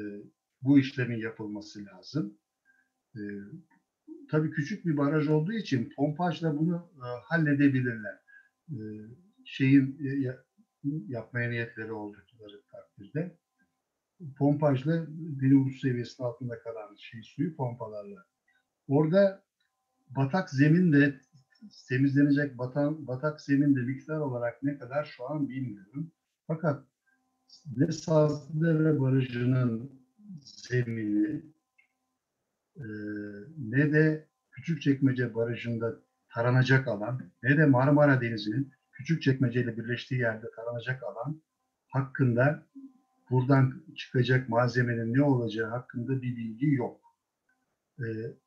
bu işlemin yapılması lazım. Ee, tabii küçük bir baraj olduğu için pompajla bunu e, halledebilirler. Ee, şeyin e, ya- yapmaya niyetleri oldukları takdirde pompajla deniz seviyesinin altında kalan şey suyu pompalarlar. Orada batak zemin de temizlenecek batan, batak zemin de miktar olarak ne kadar şu an bilmiyorum. Fakat ne Sazlıdere Barajı'nın zemini e, ne de Küçükçekmece Barajı'nda taranacak alan ne de Marmara Denizi'nin Küçükçekmece ile birleştiği yerde taranacak alan hakkında buradan çıkacak malzemenin ne olacağı hakkında bir bilgi yok. E,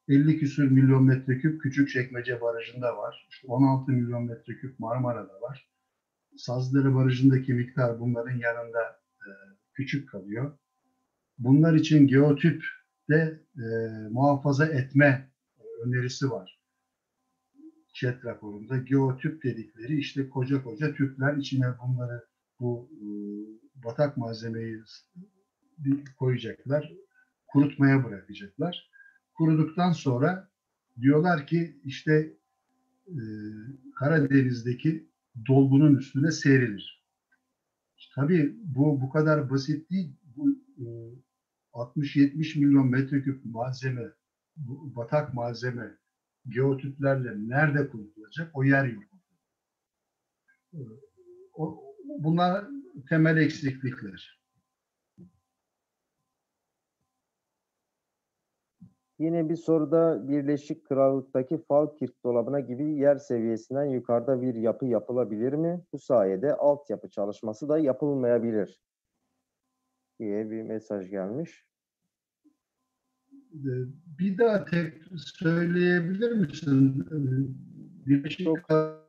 50 küsür milyon metreküp Küçükçekmece Barajı'nda var. İşte 16 milyon metreküp Marmara'da var. Sazlıdere Barajı'ndaki miktar bunların yanında e, küçük kalıyor. Bunlar için geotüp de e, muhafaza etme önerisi var. ÇED raporunda geotüp dedikleri işte koca koca tüpler içine bunları bu e, batak malzemeyi koyacaklar, kurutmaya bırakacaklar. Kuruduktan sonra diyorlar ki işte e, Karadeniz'deki dolgunun üstüne serilir. Tabii bu bu kadar basit değil. Bu e, 60-70 milyon metreküp malzeme, batak malzeme geotüplerle nerede kurutulacak? O yer yok. E, O, bunlar temel eksiklikler. Yine bir soruda Birleşik Krallık'taki Falkirk dolabına gibi yer seviyesinden yukarıda bir yapı yapılabilir mi? Bu sayede altyapı çalışması da yapılmayabilir diye bir mesaj gelmiş. E, Bir daha tek söyleyebilir misin? E, Birleşik Çok-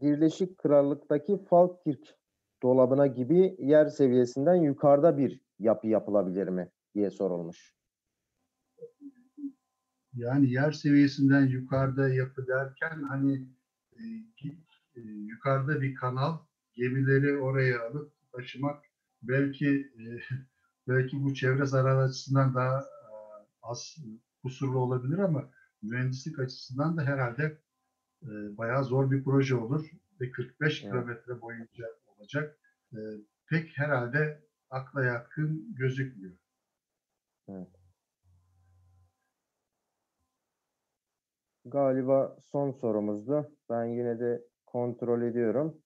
Birleşik Krallık'taki Falkirk dolabına gibi yer seviyesinden yukarıda bir yapı yapılabilir mi diye sorulmuş. Yani yer seviyesinden yukarıda yapı derken hani e, e, yukarıda bir kanal gemileri oraya alıp taşımak belki e, belki bu çevre zarar açısından daha e, az kusurlu olabilir ama mühendislik açısından da herhalde e, bayağı zor bir proje olur ve 45 Evet. kilometre boyunca olacak. E, pek herhalde akla yakın gözükmüyor. Galiba son sorumuzdu. Ben yine de kontrol ediyorum.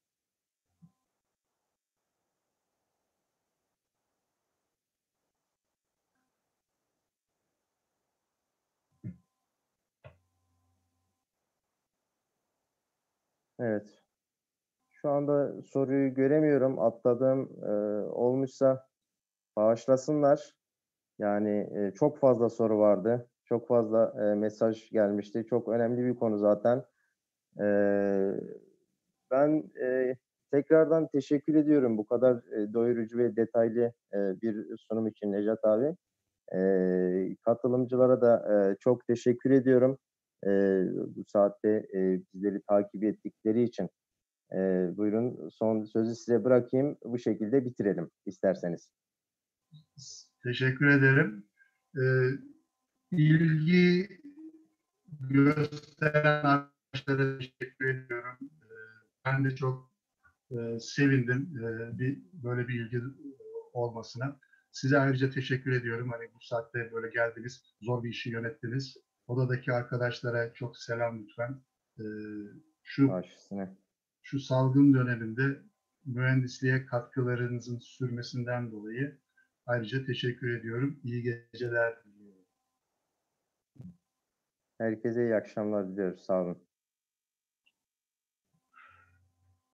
Evet. Şu anda soruyu göremiyorum. Atladığım e, olmuşsa bağışlasınlar. Yani e, çok fazla soru vardı. Çok fazla e, mesaj gelmişti. Çok önemli bir konu zaten. E, ben e, tekrardan teşekkür ediyorum bu kadar e, doyurucu ve detaylı e, bir sunum için Necat abi. E, katılımcılara da e, çok teşekkür ediyorum. E, bu saatte e, bizleri takip ettikleri için. E, buyurun son sözü size bırakayım. Bu şekilde bitirelim isterseniz. Teşekkür ederim. Ee, ilgi gösteren arkadaşlara teşekkür ediyorum. Ee, ben de çok e, sevindim e, bir böyle bir ilgi olmasına. Size ayrıca teşekkür ediyorum. Hani bu saatte böyle geldiniz, zor bir işi yönettiniz. Odadaki arkadaşlara çok selam lütfen. Ee, şu üstüne. şu salgın döneminde mühendisliğe katkılarınızın sürmesinden dolayı ayrıca teşekkür ediyorum. İyi geceler diliyorum. Herkese iyi akşamlar diliyoruz. Sağ olun.